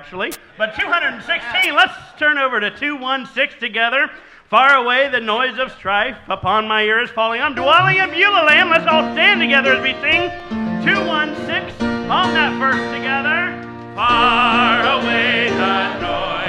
actually. But 216, let's turn over to 216 together. Far away the noise of strife upon my ear is falling. I'm dwelling in Beulah land. Let's all stand together as we sing 216 on that verse together. Far away the noise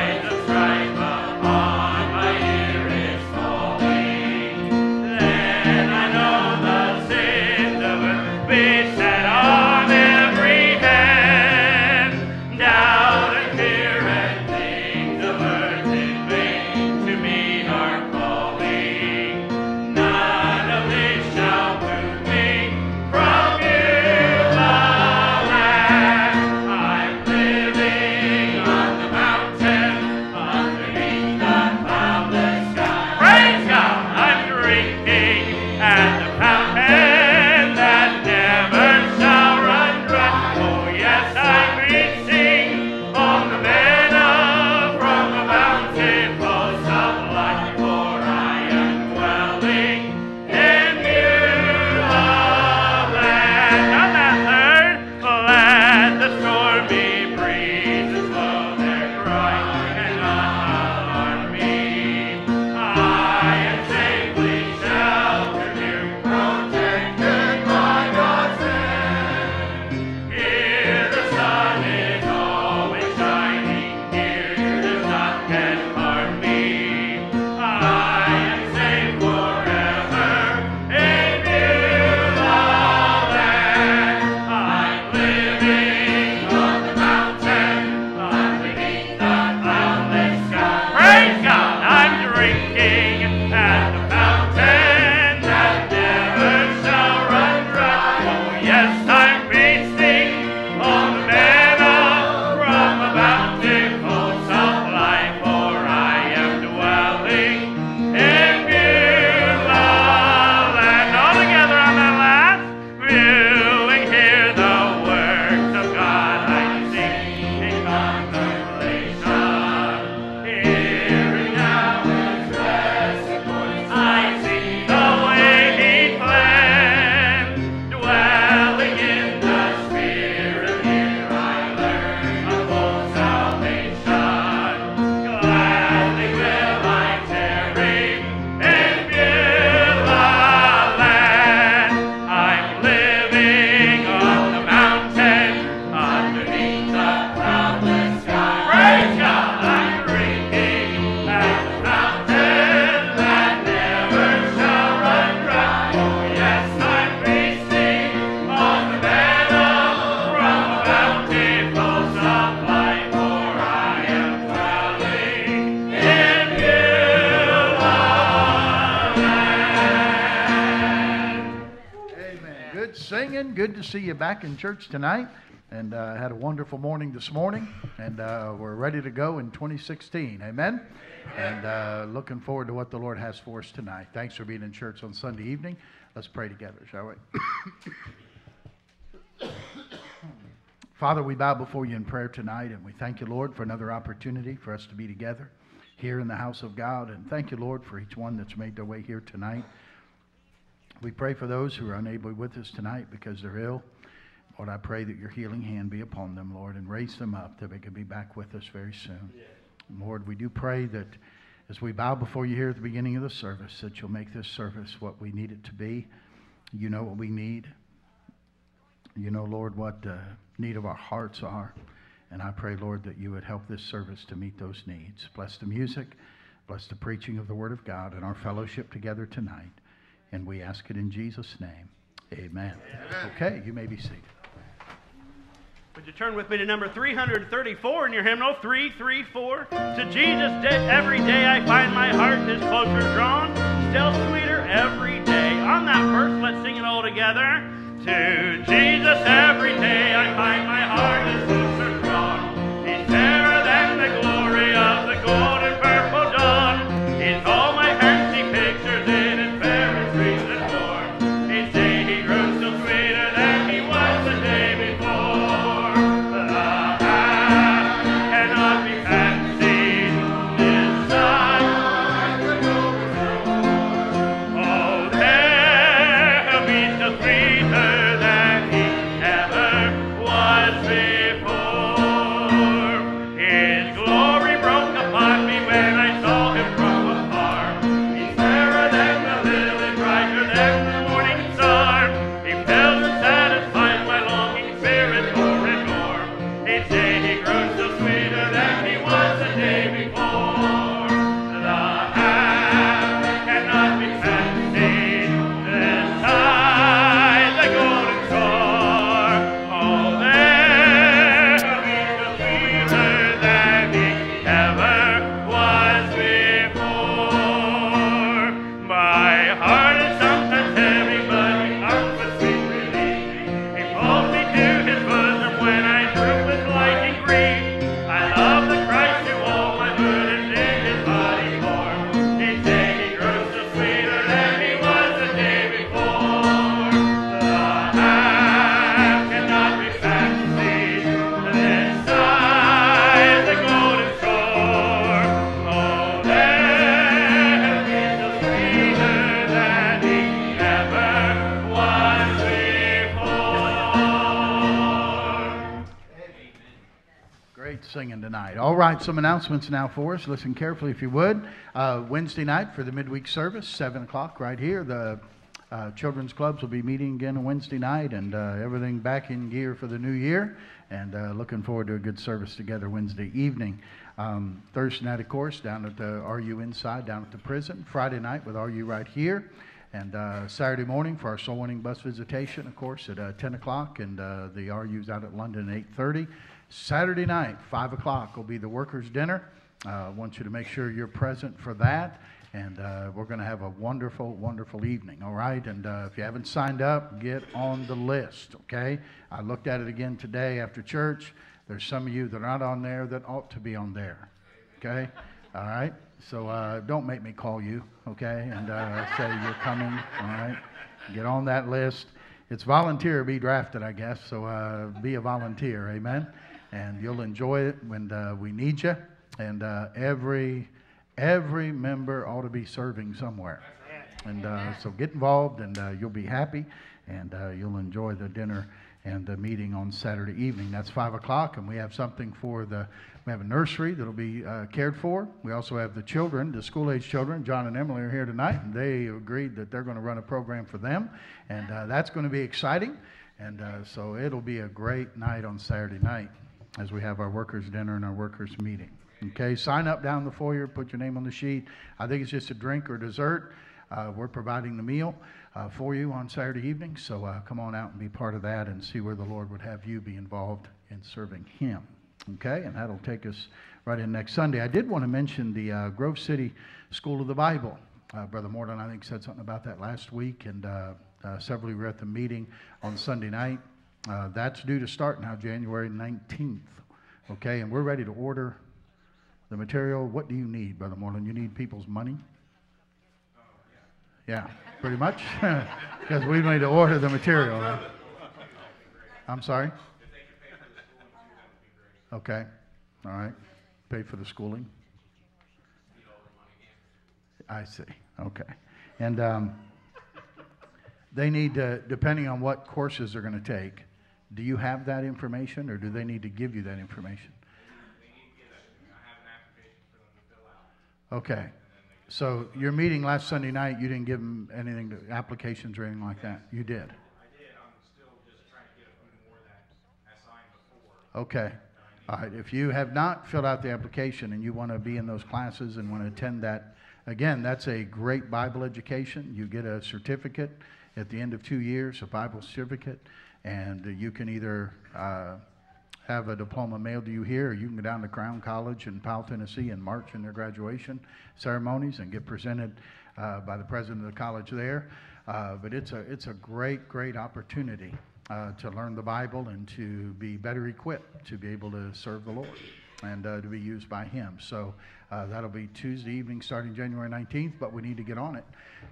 in church tonight. And uh, had a wonderful morning this morning. And uh, we're ready to go in 2016. Amen. And uh, looking forward to what the Lord has for us tonight. Thanks for being in church on Sunday evening. Let's pray together, shall we? Father, we bow before you in prayer tonight, and we thank you, Lord, for another opportunity for us to be together here in the house of God. And thank you, Lord, for each one that's made their way here tonight. We pray for those who are unable with us tonight because they're ill. Lord, I pray that your healing hand be upon them, Lord, and raise them up that they can be back with us very soon. Lord, we do pray that as we bow before you here at the beginning of the service, that you'll make this service what we need it to be. You know what we need. You know, Lord, what the need of our hearts are. And I pray, Lord, that you would help this service to meet those needs. Bless the music, bless the preaching of the Word of God, and our fellowship together tonight. And we ask it in Jesus' name. Amen. Okay, you may be seated. Would you turn with me to number 334 in your hymnal? 334. To Jesus, every day I find my heart is closer drawn, still sweeter every day. On that verse, let's sing it all together. To Jesus, every day I find my heart is closer drawn. He's singing tonight. All right, some announcements now for us. Listen carefully if you would. Uh, Wednesday night for the midweek service, 7 o'clock right here. The uh, children's clubs will be meeting again on Wednesday night and uh, everything back in gear for the new year. And uh, looking forward to a good service together Wednesday evening. Um, Thursday night, of course, down at the RU inside, down at the prison. Friday night with RU right here. And uh, Saturday morning for our soul winning bus visitation, of course, at uh, 10 o'clock, and uh, the RU's out at London at 8:30. Saturday night, 5 o'clock, will be the workers' dinner. Uh, I want you to make sure you're present for that, and uh, we're going to have a wonderful, wonderful evening. All right, and uh, if you haven't signed up, get on the list. Okay, I looked at it again today after church. There's some of you that are not on there that ought to be on there. Okay, all right. So uh, don't make me call you, okay, and uh, say you're coming, all right? Get on that list. It's volunteer be drafted, I guess, so uh, be a volunteer, amen? And you'll enjoy it when uh, we need you. And uh, every, every member ought to be serving somewhere. And uh, so get involved, and you'll be happy, and you'll enjoy the dinner and the meeting on Saturday evening. That's 5 o'clock, and we have something for the we have a nursery that'll be uh, cared for. We also have the children, the school age children. John and Emily are here tonight, and they agreed that they're going to run a program for them, and uh, that's going to be exciting. And uh, so it'll be a great night on Saturday night as we have our workers' dinner and our workers' meeting. Okay, sign up down the foyer, put your name on the sheet. I think it's just a drink or dessert. Uh, we're providing the meal uh, for you on Saturday evening, so uh, come on out and be part of that and see where the Lord would have you be involved in serving Him. Okay, and that'll take us right in next Sunday. I did want to mention the uh, Grove City School of the Bible. Uh, Brother Morton, I think, said something about that last week, and uh, several were at the meeting on Sunday night. Uh, that's due to start now, January 19th. Okay, and we're ready to order the material. What do you need, Brother Morton? You need people's money? Yeah, pretty much, because we need to order the material. Right? I'm sorry. Okay, all right. Pay for the schooling? I see, okay. And um, they need to, depending on what courses they're going to take, do you have that information or do they need to give you that information? Okay. So your meeting last Sunday night, you didn't give them anything, to, applications or anything like that? You did? I did. I'm still just trying to get more that I signed before. Okay. All right, if you have not filled out the application and you want to be in those classes and want to attend that, again, that's a great Bible education. You get a certificate at the end of two years, a Bible certificate, and you can either uh, have a diploma mailed to you here, or you can go down to Crown College in Powell, Tennessee, and march in their graduation ceremonies and get presented uh, by the president of the college there. Uh, but it's a it's a great great opportunity uh, to learn the Bible and to be better equipped to be able to serve the Lord and uh, to be used by Him. So uh, that'll be Tuesday evening starting January 19th, but we need to get on it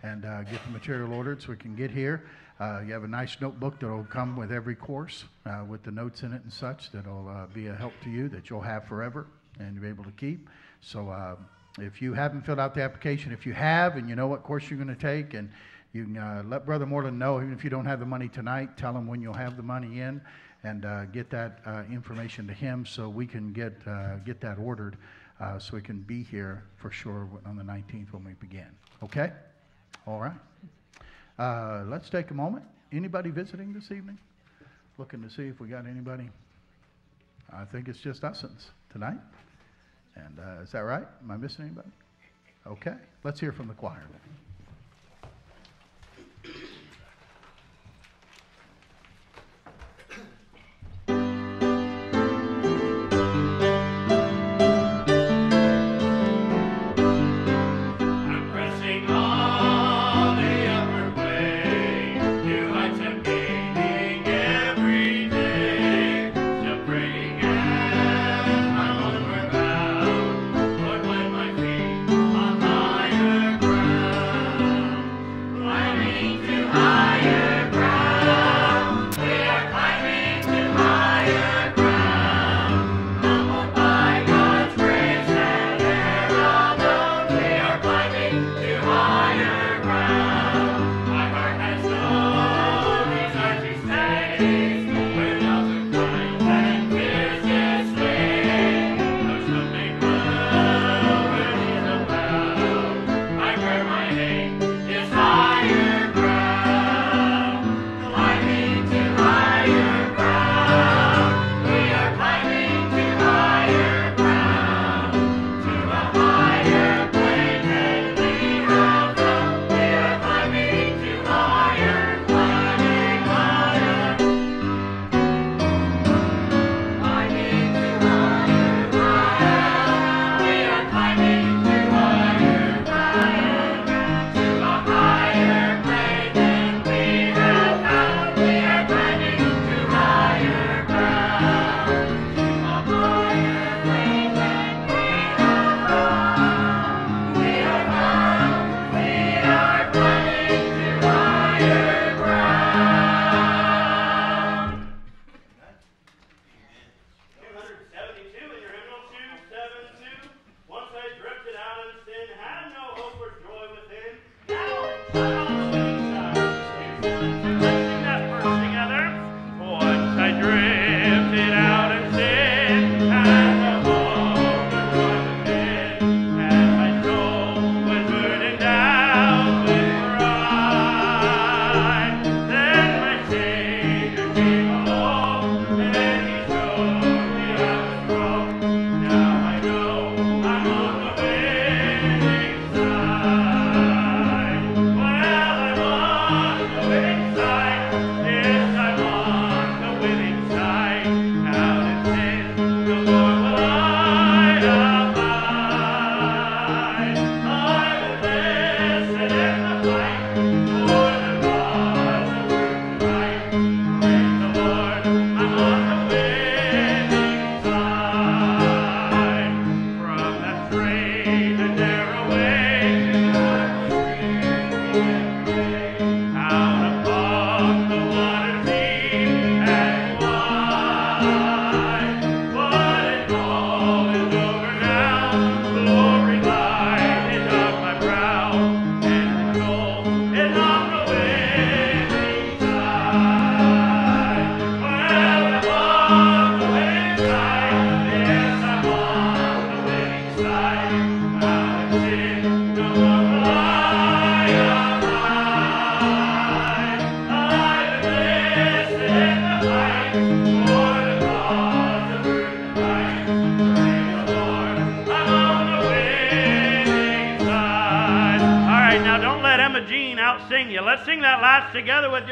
and uh, get the material ordered so we can get here. Uh, you have a nice notebook that'll come with every course uh, with the notes in it and such that'll be a help to you that you'll have forever and you'll be able to keep. So if you haven't filled out the application, if you have and you know what course you're going to take and you can uh, let Brother Moreland know, even if you don't have the money tonight, tell him when you'll have the money in and uh, get that uh, information to him so we can get, uh, get that ordered uh, so we can be here for sure on the 19th when we begin. Okay? All right. Uh, let's take a moment. Anybody visiting this evening? Looking to see if we got anybody. I think it's just us tonight. And is that right? Am I missing anybody? Okay. Let's hear from the choir. Together with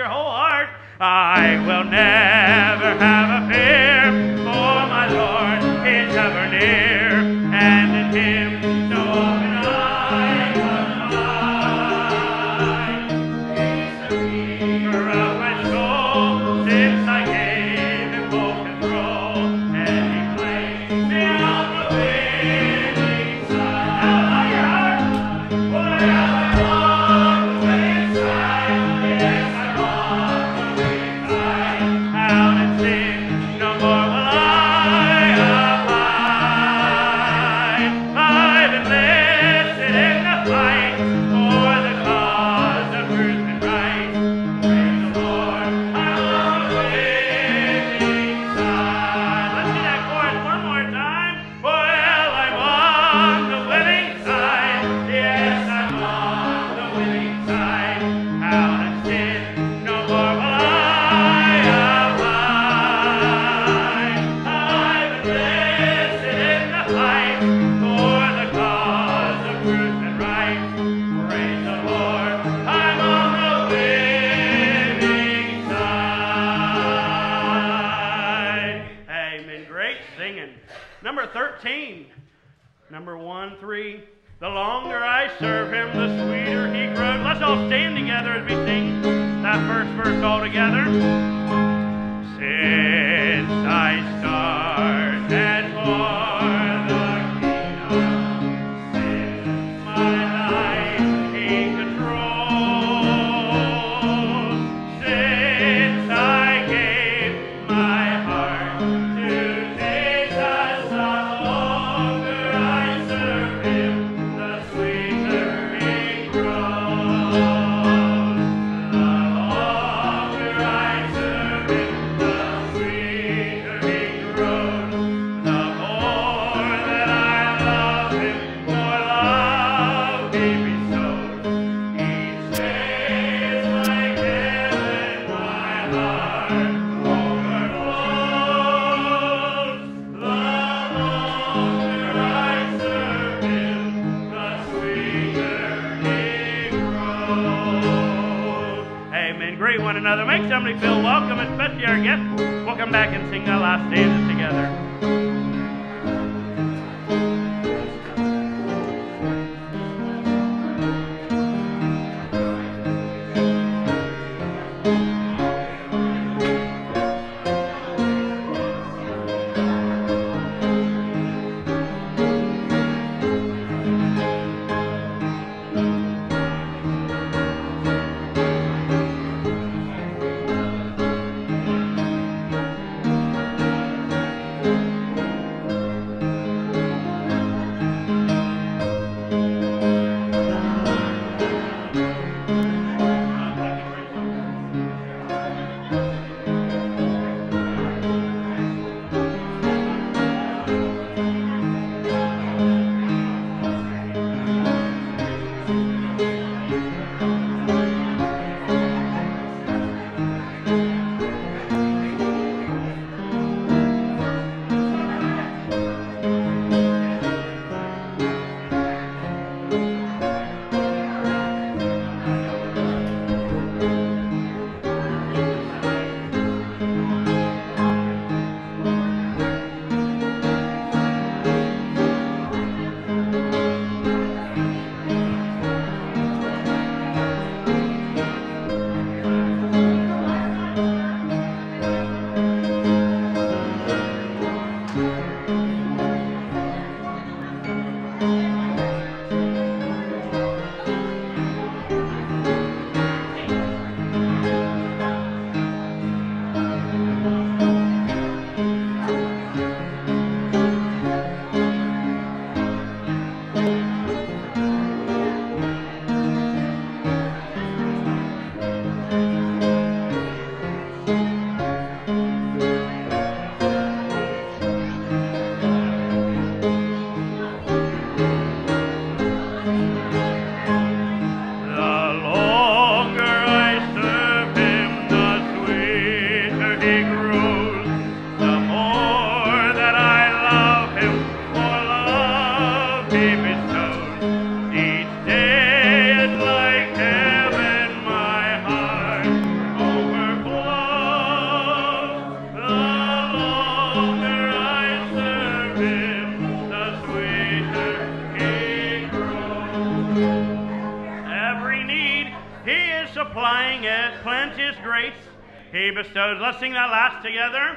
sing that last together.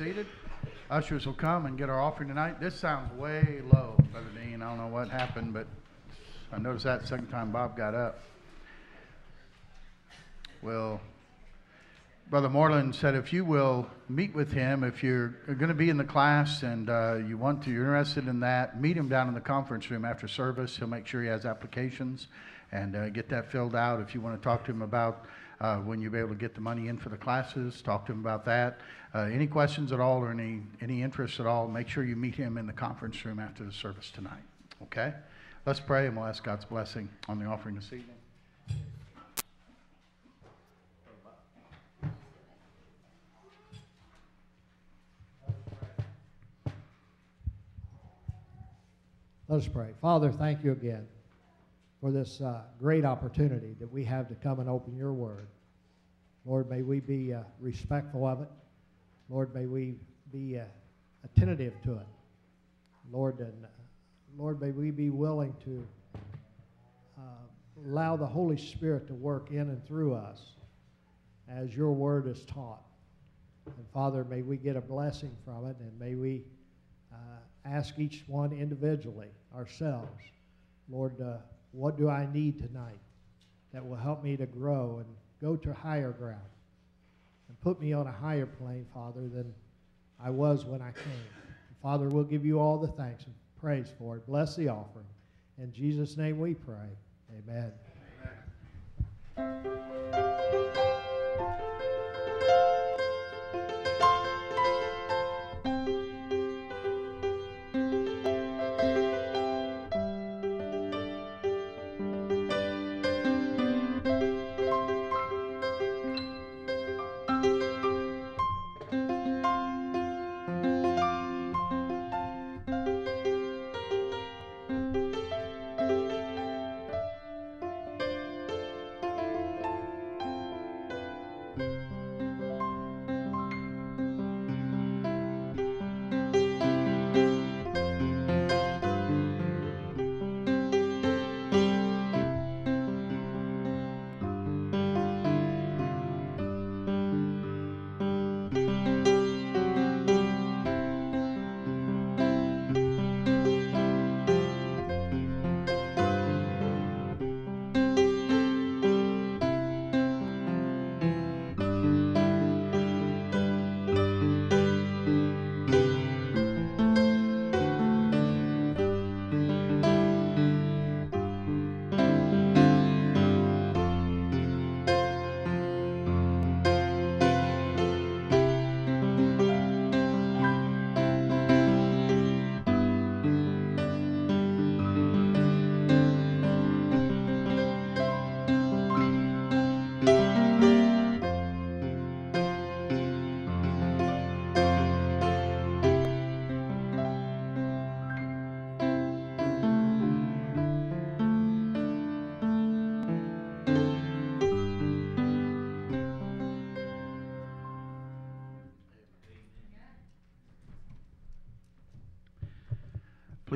Seated. Ushers will come and get our offering tonight. This sounds way low, Brother Dean. I don't know what happened, but I noticed that second time Bob got up. Well, Brother Moreland said if you will meet with him, if you're going to be in the class and uh, you want to, you're interested in that, meet him down in the conference room after service. He'll make sure he has applications and uh, get that filled out. If you want to talk to him about uh, when you'll be able to get the money in for the classes, talk to him about that. Uh, any questions at all or any, any interest at all, make sure you meet him in the conference room after the service tonight. Okay? Let's pray and we'll ask God's blessing on the offering this evening. Let us pray. Father, thank you again for this uh, great opportunity that we have to come and open your word. Lord, may we be uh, respectful of it. Lord, may we be uh, attentive to it. Lord, and uh, Lord, may we be willing to uh, allow the Holy Spirit to work in and through us as your word is taught. And Father, may we get a blessing from it, and may we uh, ask each one individually, ourselves, Lord, what do I need tonight that will help me to grow and go to higher ground and put me on a higher plane, Father, than I was when I came. Father, we'll give you all the thanks and praise for it. Bless the offering. In Jesus' name we pray. Amen.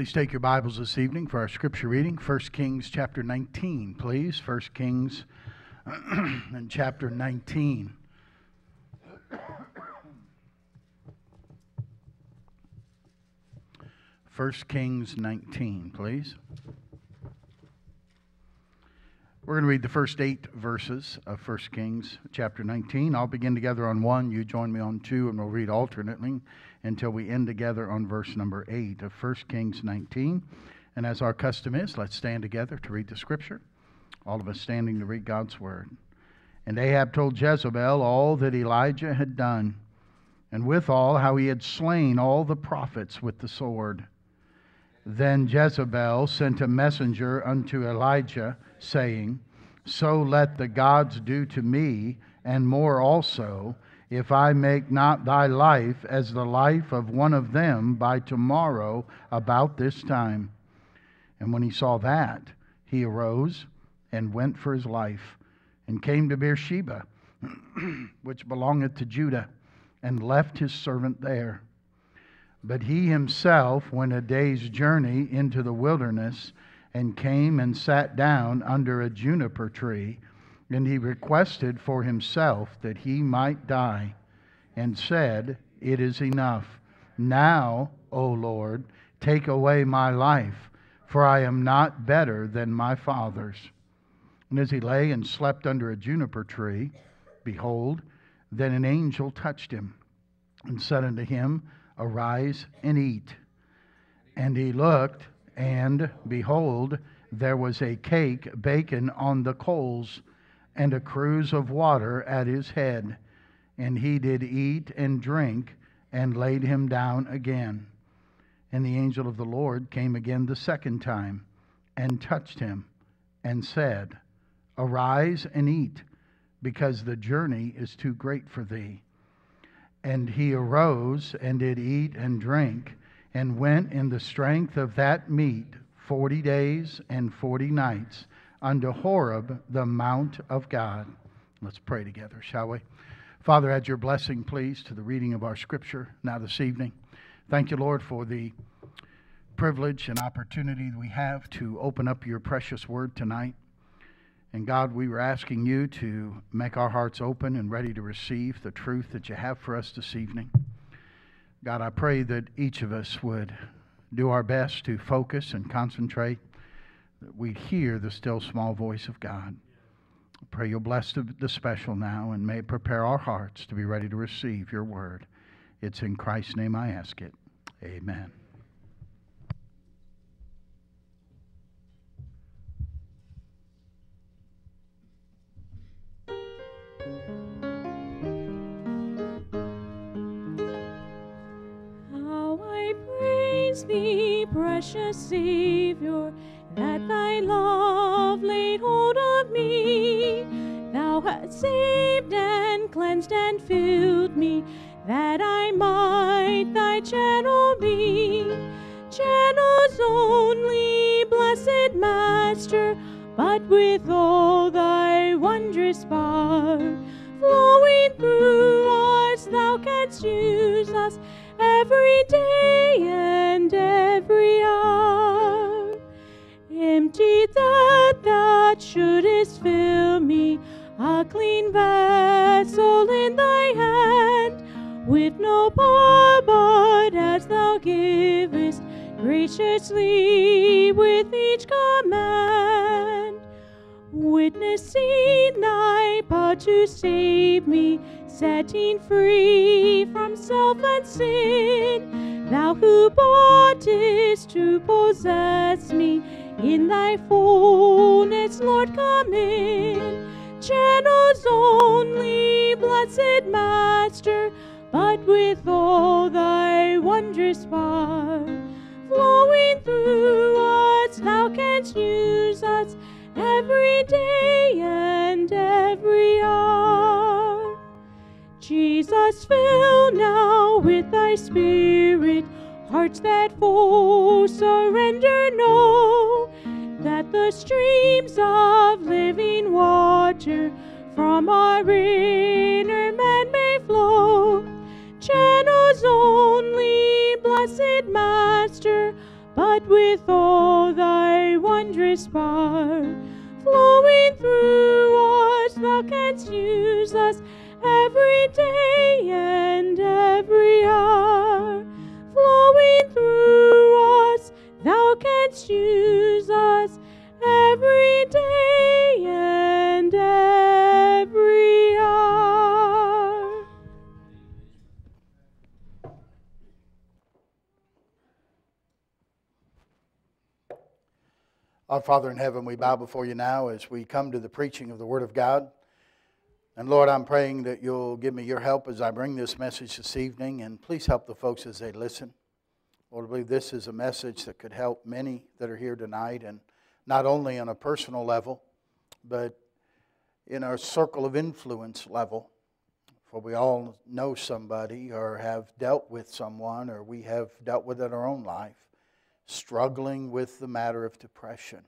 Please take your Bibles this evening for our scripture reading, 1 Kings chapter 19, please. 1 Kings and chapter 19. First Kings 19, please. We're going to read the first eight verses of 1 Kings chapter 19. I'll begin together on one, you join me on two, and we'll read alternately until we end together on verse number 8 of 1 Kings 19. And as our custom is, let's stand together to read the scripture. All of us standing to read God's word. And Ahab told Jezebel all that Elijah had done, and withal how he had slain all the prophets with the sword. Then Jezebel sent a messenger unto Elijah, saying, So let the gods do to me, and more also, if I make not thy life as the life of one of them by tomorrow about this time. And when he saw that, he arose and went for his life, and came to Beersheba, which belongeth to Judah, and left his servant there. But he himself went a day's journey into the wilderness and came and sat down under a juniper tree. And he requested for himself that he might die, and said, It is enough. Now, O Lord, take away my life, for I am not better than my fathers. And as he lay and slept under a juniper tree, behold, then an angel touched him, and said unto him, Arise and eat. And he looked, and behold, there was a cake baken on the coals, and a cruse of water at his head. And he did eat and drink, and laid him down again. And the angel of the Lord came again the second time, and touched him, and said, Arise and eat, because the journey is too great for thee. And he arose and did eat and drink, and went in the strength of that meat forty days and forty nights unto Horeb, the mount of God. Let's pray together, shall we? Father, add your blessing, please, to the reading of our scripture now this evening. Thank you, Lord, for the privilege and opportunity that we have to open up your precious word tonight. And God, we were asking you to make our hearts open and ready to receive the truth that you have for us this evening. God, I pray that each of us would do our best to focus and concentrate, that we'd hear the still small voice of God. I pray you'll bless the, the special now and may prepare our hearts to be ready to receive your word. It's in Christ's name I ask it. Amen. How praise thee, precious Savior, that thy love laid hold of me. Thou hast saved and cleansed and filled me, that I might thy channel be. Channels only, blessed Master, but with all thy wondrous power that that shouldest fill me, a clean vessel in thy hand, with no power but as thou givest, graciously with each command. Witnessing thy power to save me, setting free from self and sin, thou who boughtest to possess me, in thy fullness, Lord, come in. Channels only, blessed Master, but with all thy wondrous power flowing through us, thou canst use us every day and every hour. Jesus, fill now with thy spirit hearts that full surrender know the streams of living water from our inner man may flow. Channels only, blessed Master, but with all thy wondrous power flowing through us, thou canst use us every day and every hour. Flowing through us, thou canst use us every day and every hour. Our Father in heaven, we bow before you now as we come to the preaching of the Word of God. And Lord, I'm praying that you'll give me your help as I bring this message this evening, and please help the folks as they listen. Lord, I believe this is a message that could help many that are here tonight, and not only on a personal level, but in our circle of influence level. For we all know somebody or have dealt with someone, or we have dealt with it in our own life struggling with the matter of depression.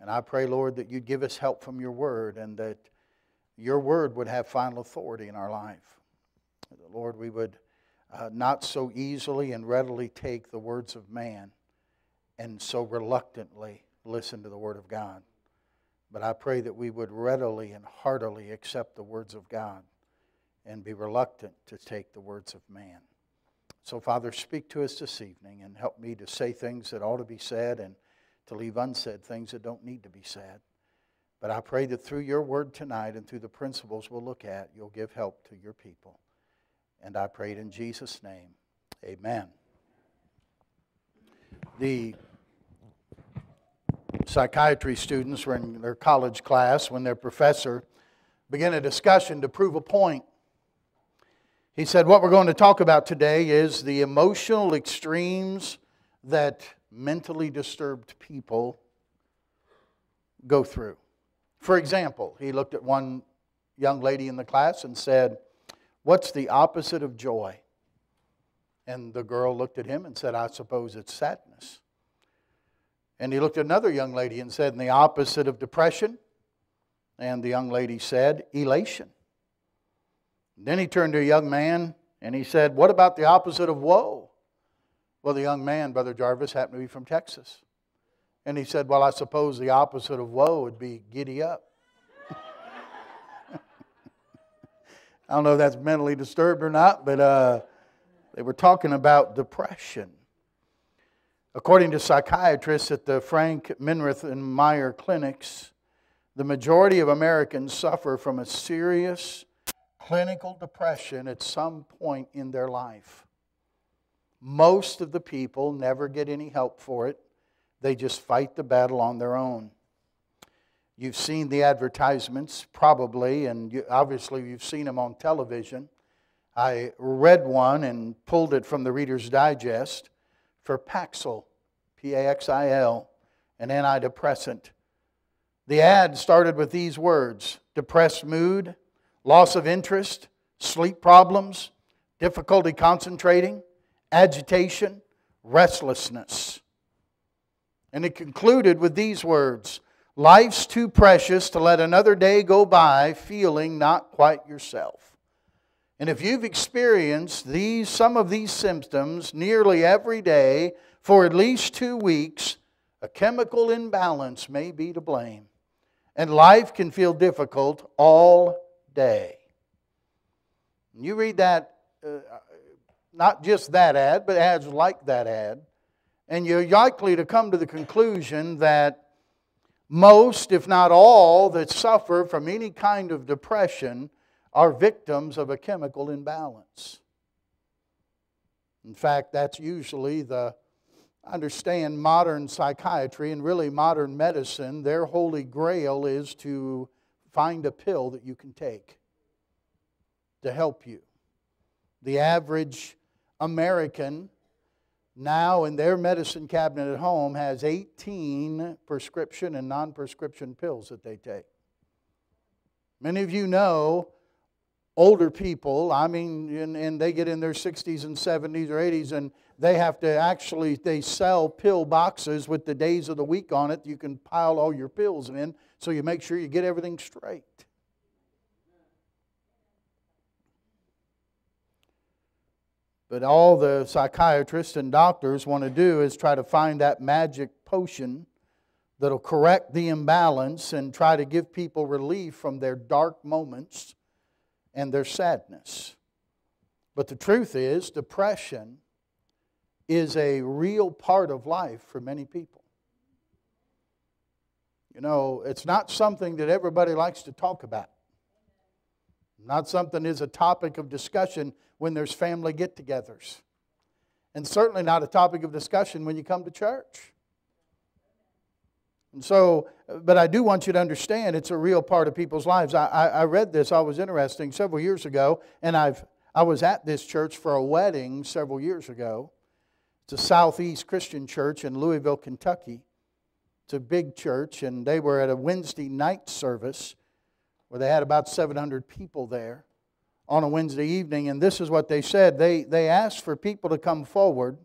And I pray, Lord, that you'd give us help from your word and that your word would have final authority in our life. Lord, we would uh, not so easily and readily take the words of man and so reluctantly listen to the word of God. But I pray that we would readily and heartily accept the words of God and be reluctant to take the words of man. So, Father, speak to us this evening and help me to say things that ought to be said and to leave unsaid things that don't need to be said. But I pray that through your word tonight and through the principles we'll look at, you'll give help to your people. And I pray it in Jesus' name. Amen. The psychiatry students were in their college class when their professor began a discussion to prove a point. He said, What we're going to talk about today is the emotional extremes that mentally disturbed people go through. For example, he looked at one young lady in the class and said, What's the opposite of joy? And the girl looked at him and said, I suppose it's sadness. And he looked at another young lady and said, And the opposite of depression? And the young lady said, Elation. Then he turned to a young man and he said, What about the opposite of woe? Well, the young man, Brother Jarvis, happened to be from Texas. And he said, Well, I suppose the opposite of woe would be giddy up. I don't know if that's mentally disturbed or not, but uh, they were talking about depression. According to psychiatrists at the Frank Minirth and Meier clinics, the majority of Americans suffer from a serious clinical depression at some point in their life. Most of the people never get any help for it, they just fight the battle on their own. You've seen the advertisements, probably, and you, obviously you've seen them on television. I read one and pulled it from the Reader's Digest for Paxil, P A X I L, an antidepressant. The ad started with these words depressed mood, loss of interest, sleep problems, difficulty concentrating, agitation, restlessness. And it concluded with these words Life's too precious to let another day go by feeling not quite yourself. And if you've experienced these, some of these symptoms nearly every day for at least two weeks, a chemical imbalance may be to blame. And life can feel difficult all day. You read that, uh, not just that ad, but ads like that ad, and you're likely to come to the conclusion that most, if not all, that suffer from any kind of depression are victims of a chemical imbalance. In fact, that's usually the understand modern psychiatry and really modern medicine, their holy grail is to find a pill that you can take to help you. The average American now in their medicine cabinet at home has 18 prescription and non prescription pills that they take. Many of you know older people, I mean, and, and, they get in their 60s and 70s or 80s, and they have to actually, they sell pill boxes with the days of the week on it. You can pile all your pills in so you make sure you get everything straight. But all the psychiatrists and doctors want to do is try to find that magic potion that'll correct the imbalance and try to give people relief from their dark moments and their sadness. But the truth is, depression is a real part of life for many people. You know, it's not something that everybody likes to talk about. Not something is a topic of discussion when there's family get togethers. And certainly not a topic of discussion when you come to church. And so, but I do want you to understand it's a real part of people's lives. I, I, I read this, I was interesting several years ago, and I've, I was at this church for a wedding several years ago. It's a Southeast Christian church in Louisville, Kentucky. It's a big church, and they were at a Wednesday night service where they had about 700 people there on a Wednesday evening, and this is what they said. They, they asked for people to come forward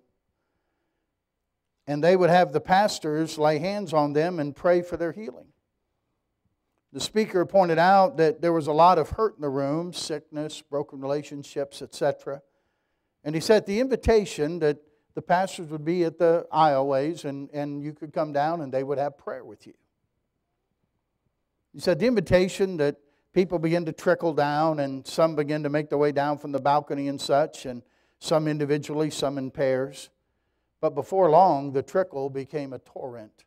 and they would have the pastors lay hands on them and pray for their healing. The speaker pointed out that there was a lot of hurt in the room sickness, broken relationships, etc. And he said the invitation that the pastors would be at the aisleways and, and you could come down and they would have prayer with you. He said the invitation that people begin to trickle down and some begin to make their way down from the balcony and such, and some individually, some in pairs. But before long, the trickle became a torrent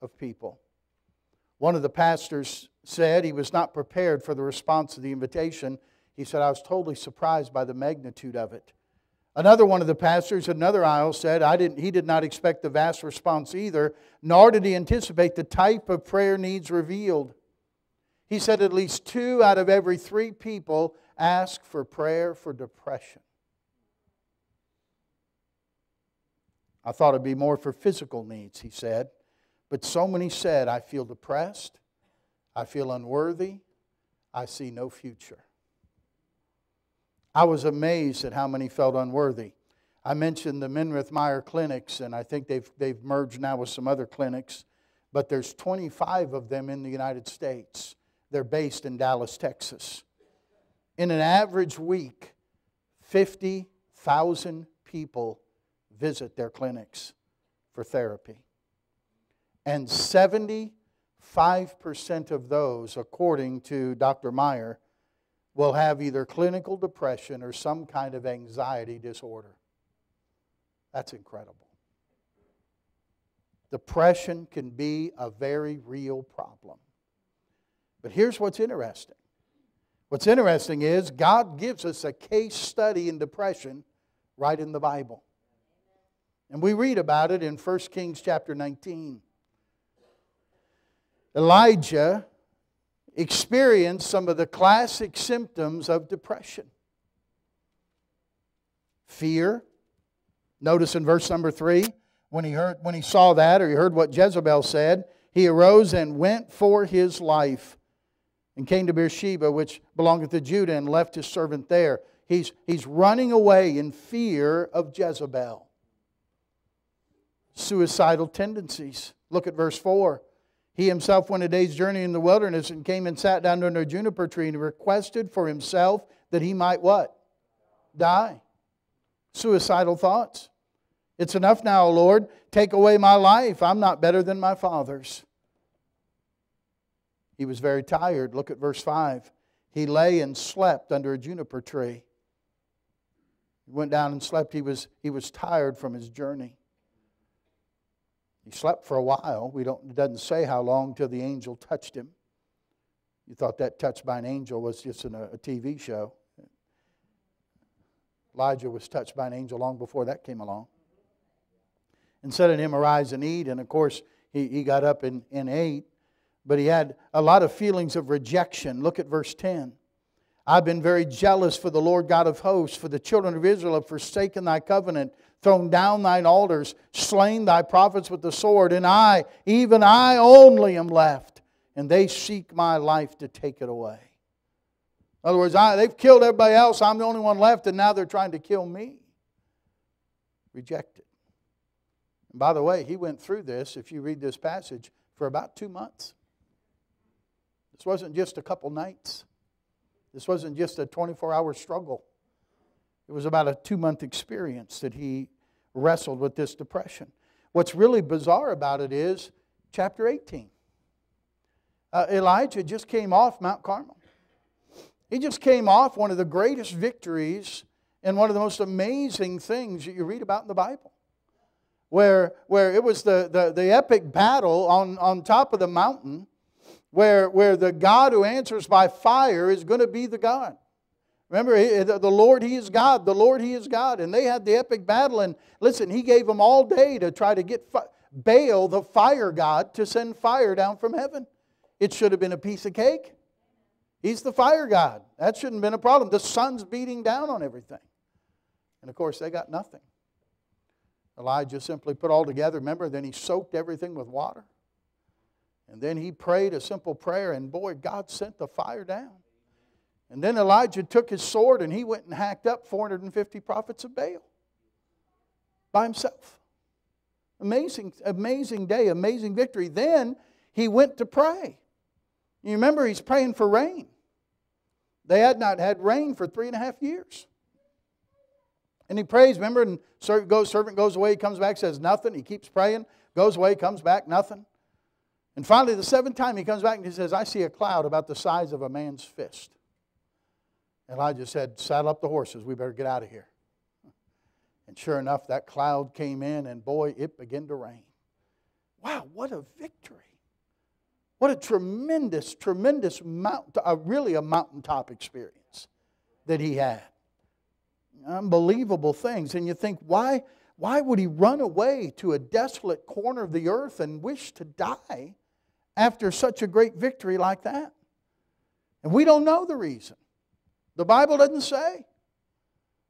of people. One of the pastors said he was not prepared for the response of the invitation. He said, I was totally surprised by the magnitude of it. Another one of the pastors, another aisle, said I didn't, he did not expect the vast response either, nor did he anticipate the type of prayer needs revealed. He said at least two out of every three people ask for prayer for depression. I thought it'd be more for physical needs, he said. But so many said, I feel depressed, I feel unworthy, I see no future. I was amazed at how many felt unworthy. I mentioned the Minirth Meier clinics, and I think they've, they've merged now with some other clinics, but there's 25 of them in the United States. They're based in Dallas, Texas. In an average week, 50,000 people visit their clinics for therapy. And 75% of those, according to Dr. Meier, will have either clinical depression or some kind of anxiety disorder. That's incredible. Depression can be a very real problem. But here's what's interesting. What's interesting is God gives us a case study in depression right in the Bible. And we read about it in 1 Kings chapter 19. Elijah experienced some of the classic symptoms of depression fear. Notice in verse number 3, when he, heard, when he saw that or he heard what Jezebel said, he arose and went for his life and came to Beersheba, which belongeth to Judah, and left his servant there. He's, he's running away in fear of Jezebel suicidal tendencies. Look at verse 4. He himself went a day's journey in the wilderness and came and sat down under a juniper tree and requested for himself that he might what? Die. Suicidal thoughts. It's enough now, Lord. Take away my life. I'm not better than my father's. He was very tired. Look at verse 5. He lay and slept under a juniper tree. He went down and slept. He was, he was tired from his journey. He slept for a while. We don't, it doesn't say how long till the angel touched him. You thought that touch by an angel was just in a, a TV show. Elijah was touched by an angel long before that came along. And said to him, Arise and eat. And of course, he, he got up and, and ate. But he had a lot of feelings of rejection. Look at verse 10. I've been very jealous for the Lord God of hosts, for the children of Israel have forsaken thy covenant thrown down thine altars, slain thy prophets with the sword, and I, even I only, am left, and they seek my life to take it away. In other words, I, they've killed everybody else, I'm the only one left, and now they're trying to kill me. Rejected. And by the way, he went through this, if you read this passage, for about two months. This wasn't just a couple nights. This wasn't just a 24 hour struggle. It was about a two month experience that he wrestled with this depression. What's really bizarre about it is chapter 18. Uh, Elijah just came off Mount Carmel. He just came off one of the greatest victories and one of the most amazing things that you read about in the Bible. Where, where it was the, the, the epic battle on, on top of the mountain, where, where the God who answers by fire is going to be the God. Remember, the Lord, He is God. The Lord, He is God. And they had the epic battle. And listen, He gave them all day to try to get Baal, the fire God, to send fire down from heaven. It should have been a piece of cake. He's the fire God. That shouldn't have been a problem. The sun's beating down on everything. And of course, they got nothing. Elijah simply put all together. Remember, then he soaked everything with water. And then he prayed a simple prayer, and boy, God sent the fire down. And then Elijah took his sword and he went and hacked up 450 prophets of Baal by himself. Amazing, amazing day, amazing victory. Then he went to pray. You remember, he's praying for rain. They had not had rain for three and a half years. And he prays, remember, and servant goes, servant goes away, he comes back, says nothing. He keeps praying, goes away, comes back, nothing. And finally, the seventh time, he comes back and he says, I see a cloud about the size of a man's fist. Elijah said, Saddle up the horses. We better get out of here. And sure enough, that cloud came in, and boy, it began to rain. Wow, what a victory. What a tremendous, tremendous, mount, uh, really a mountaintop experience that he had. Unbelievable things. And you think, why, why would he run away to a desolate corner of the earth and wish to die after such a great victory like that? And we don't know the reason. The Bible doesn't say.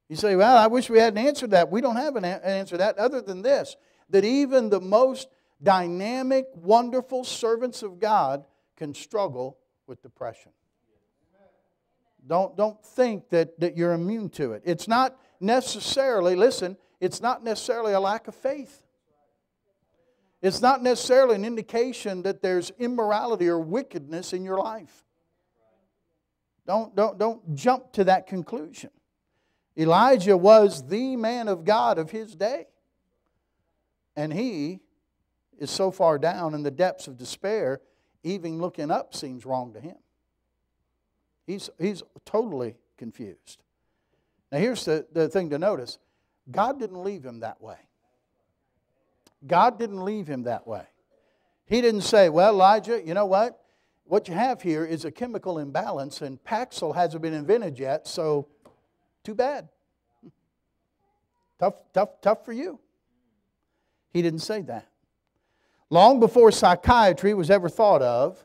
You say, well, I wish we hadn't answered that. We don't have an answer to that other than this that even the most dynamic, wonderful servants of God can struggle with depression. Don't, don't think that, that you're immune to it. It's not necessarily, listen, it's not necessarily a lack of faith. It's not necessarily an indication that there's immorality or wickedness in your life. Don't, don't, don't jump to that conclusion. Elijah was the man of God of his day. And he is so far down in the depths of despair, even looking up seems wrong to him. He's, he's totally confused. Now, here's the, the thing to notice God didn't leave him that way. God didn't leave him that way. He didn't say, Well, Elijah, you know what? What you have here is a chemical imbalance, and Paxil hasn't been invented yet, so too bad. Tough, tough, tough for you. He didn't say that. Long before psychiatry was ever thought of,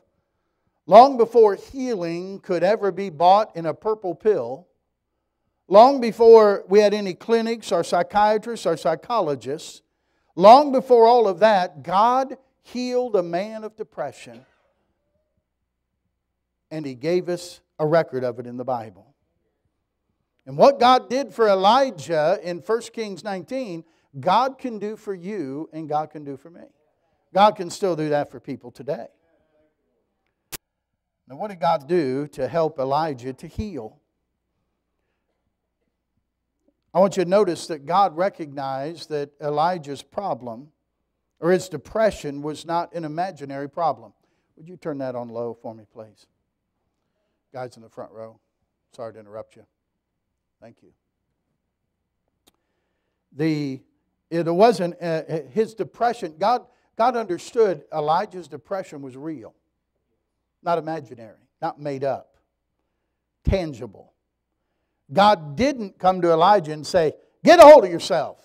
long before healing could ever be bought in a purple pill, long before we had any clinics or psychiatrists or psychologists, long before all of that, God healed a man of depression and He gave us a record of it in the Bible. And what God did for Elijah in 1 Kings 19, God can do for you and God can do for me. God can still do that for people today. Now, what did God do to help Elijah to heal? I want you to notice that God recognized that Elijah's problem or his depression was not an imaginary problem. Would you turn that on low for me, please? Guys in the front row, sorry to interrupt you. Thank you. The, it wasn't uh, his depression. God, God understood Elijah's depression was real, not imaginary, not made up, tangible. God didn't come to Elijah and say, Get a hold of yourself.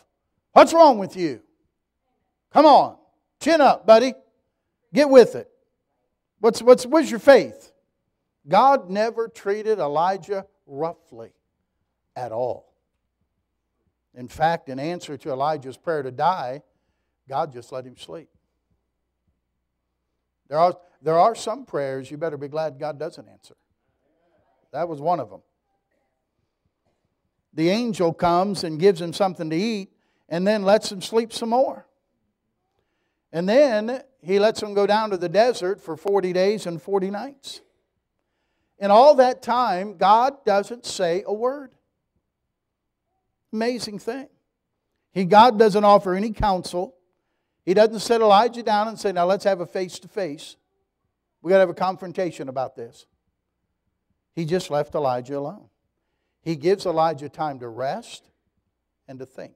What's wrong with you? Come on, chin up, buddy. Get with it. What's, what's, what's your faith? God never treated Elijah roughly at all. In fact, in answer to Elijah's prayer to die, God just let him sleep. There are, there are some prayers you better be glad God doesn't answer. That was one of them. The angel comes and gives him something to eat and then lets him sleep some more. And then he lets him go down to the desert for 40 days and 40 nights. In all that time, God doesn't say a word. Amazing thing. He, God doesn't offer any counsel. He doesn't set Elijah down and say, now let's have a face to face. we got to have a confrontation about this. He just left Elijah alone. He gives Elijah time to rest and to think.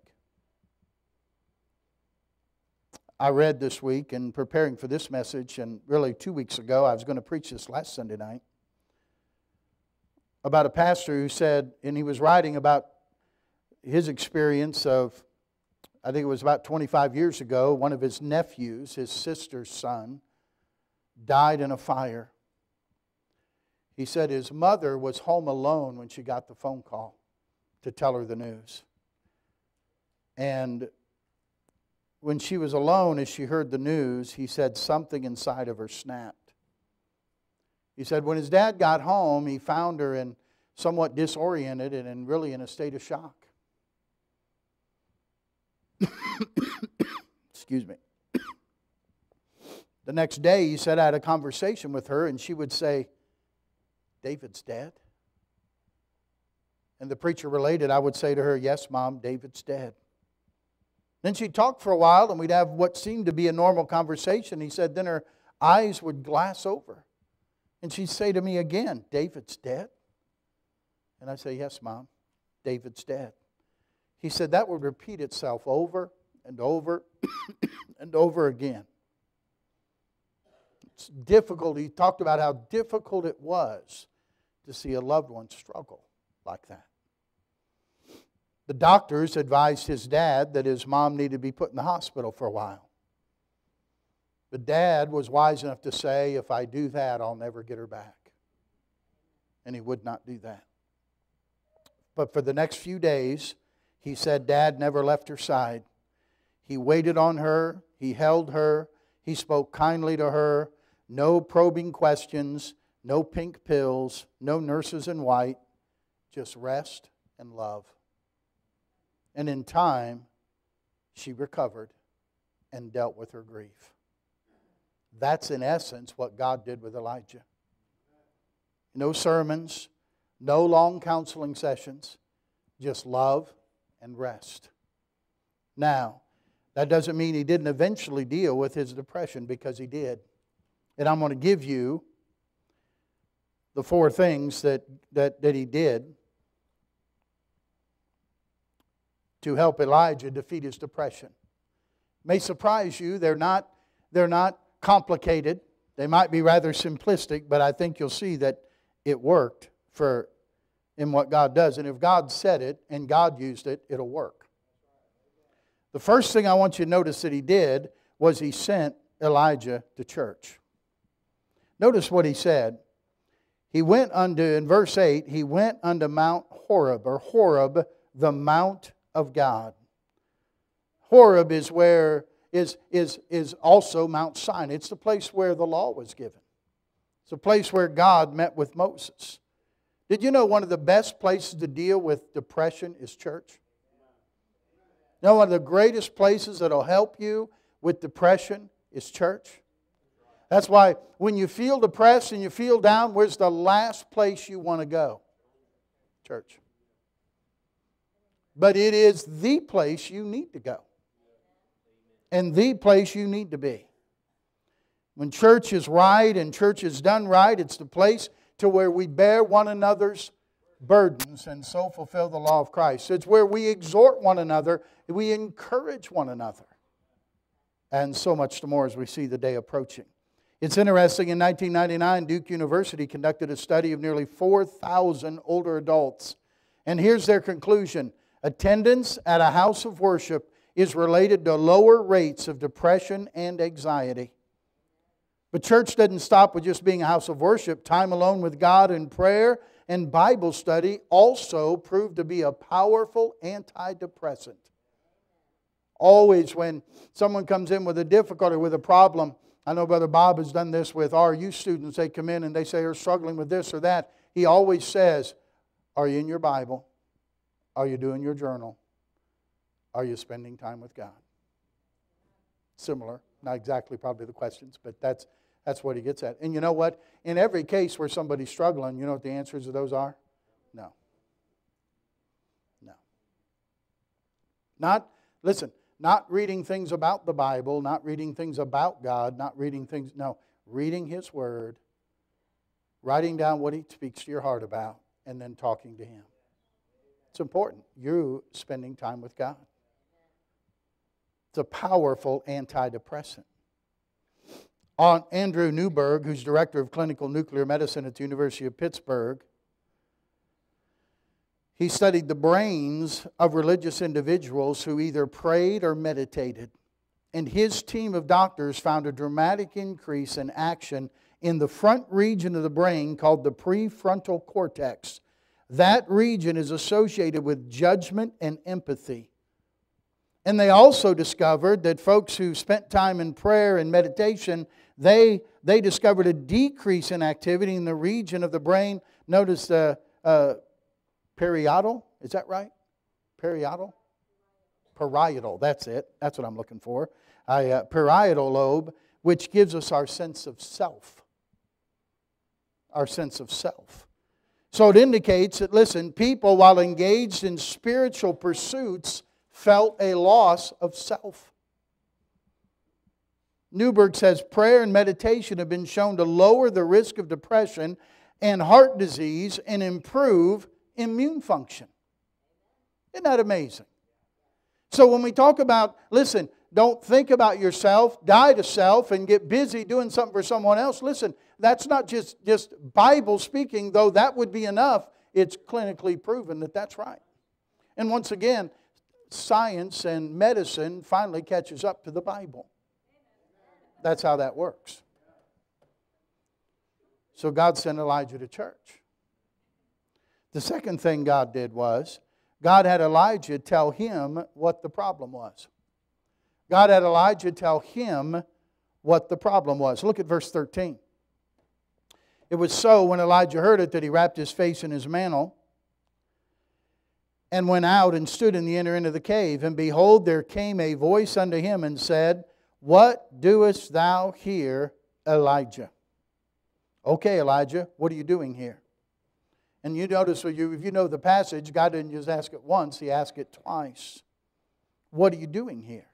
I read this week in preparing for this message, and really two weeks ago, I was going to preach this last Sunday night, about a pastor who said, and he was writing about his experience of, I think it was about 25 years ago, one of his nephews, his sister's son, died in a fire. He said his mother was home alone when she got the phone call to tell her the news. And when she was alone, as she heard the news, he said something inside of her snapped. He said when his dad got home, he found her in somewhat disoriented and in really in a state of shock. Excuse me. The next day, he said I had a conversation with her, and she would say, David's dead. And the preacher related, I would say to her, Yes, Mom, David's dead. Then she'd talk for a while, and we'd have what seemed to be a normal conversation. He said, Then her eyes would glass over. And she'd say to me again, David's dead. And I'd say, Yes, Mom, David's dead. He said that would repeat itself over and over and over again. It's difficult. He talked about how difficult it was to see a loved one struggle like that. The doctors advised his dad that his mom needed to be put in the hospital for a while. But dad was wise enough to say, if I do that, I'll never get her back. And he would not do that. But for the next few days, he said dad never left her side. He waited on her, he held her, he spoke kindly to her, no probing questions, no pink pills, no nurses in white, just rest and love. And in time, she recovered and dealt with her grief. That's in essence what God did with Elijah. No sermons, no long counseling sessions, just love and rest. Now, that doesn't mean he didn't eventually deal with his depression because he did. And I'm going to give you the four things that, that, that he did to help Elijah defeat his depression. May surprise you, they're not, they're not complicated. They might be rather simplistic, but I think you'll see that it worked for in what God does. And if God said it and God used it, it'll work. The first thing I want you to notice that he did was he sent Elijah to church. Notice what he said. He went unto, in verse 8, he went unto Mount Horeb, or Horeb, the Mount of God. Horeb is where is, is, is also Mount Sinai. It's the place where the law was given. It's a place where God met with Moses. Did you know one of the best places to deal with depression is church? You know, one of the greatest places that'll help you with depression is church. That's why when you feel depressed and you feel down, where's the last place you want to go? Church. But it is the place you need to go. And the place you need to be. When church is right and church is done right, it's the place to where we bear one another's burdens and so fulfill the law of Christ. It's where we exhort one another, we encourage one another. And so much the more as we see the day approaching. It's interesting, in 1999, Duke University conducted a study of nearly 4,000 older adults. And here's their conclusion attendance at a house of worship is related to lower rates of depression and anxiety. But church doesn't stop with just being a house of worship. Time alone with God in prayer and Bible study also proved to be a powerful antidepressant. Always, when someone comes in with a difficulty, with a problem, I know Brother Bob has done this with our youth students. They come in and they say they're struggling with this or that. He always says, Are you in your Bible? Are you doing your journal? Are you spending time with God? Similar, not exactly probably the questions, but that's, that's what he gets at. And you know what? In every case where somebody's struggling, you know what the answers to those are? No. No. Not, listen, not reading things about the Bible, not reading things about God, not reading things, no, reading His Word, writing down what He speaks to your heart about, and then talking to Him. It's important. You spending time with God. It's a powerful antidepressant. Andrew Newberg, who's director of clinical nuclear medicine at the University of Pittsburgh, he studied the brains of religious individuals who either prayed or meditated. And his team of doctors found a dramatic increase in action in the front region of the brain called the prefrontal cortex. That region is associated with judgment and empathy. And they also discovered that folks who spent time in prayer and meditation, they, they discovered a decrease in activity in the region of the brain. Notice the uh, parietal, is that right? Parietal? Parietal, that's it. That's what I'm looking for. I, uh, parietal lobe, which gives us our sense of self. Our sense of self. So it indicates that, listen, people, while engaged in spiritual pursuits, felt a loss of self. Newberg says prayer and meditation have been shown to lower the risk of depression and heart disease and improve immune function. Isn't that amazing? So when we talk about, listen, don't think about yourself, die to self, and get busy doing something for someone else. Listen, that's not just, just Bible speaking, though that would be enough. It's clinically proven that that's right. And once again, science and medicine finally catches up to the Bible. That's how that works. So God sent Elijah to church. The second thing God did was God had Elijah tell him what the problem was. God had Elijah tell him what the problem was. Look at verse 13. It was so when Elijah heard it that he wrapped his face in his mantle and went out and stood in the inner end of the cave. And behold, there came a voice unto him and said, What doest thou here, Elijah? Okay, Elijah, what are you doing here? And you notice, if you know the passage, God didn't just ask it once, He asked it twice. What are you doing here?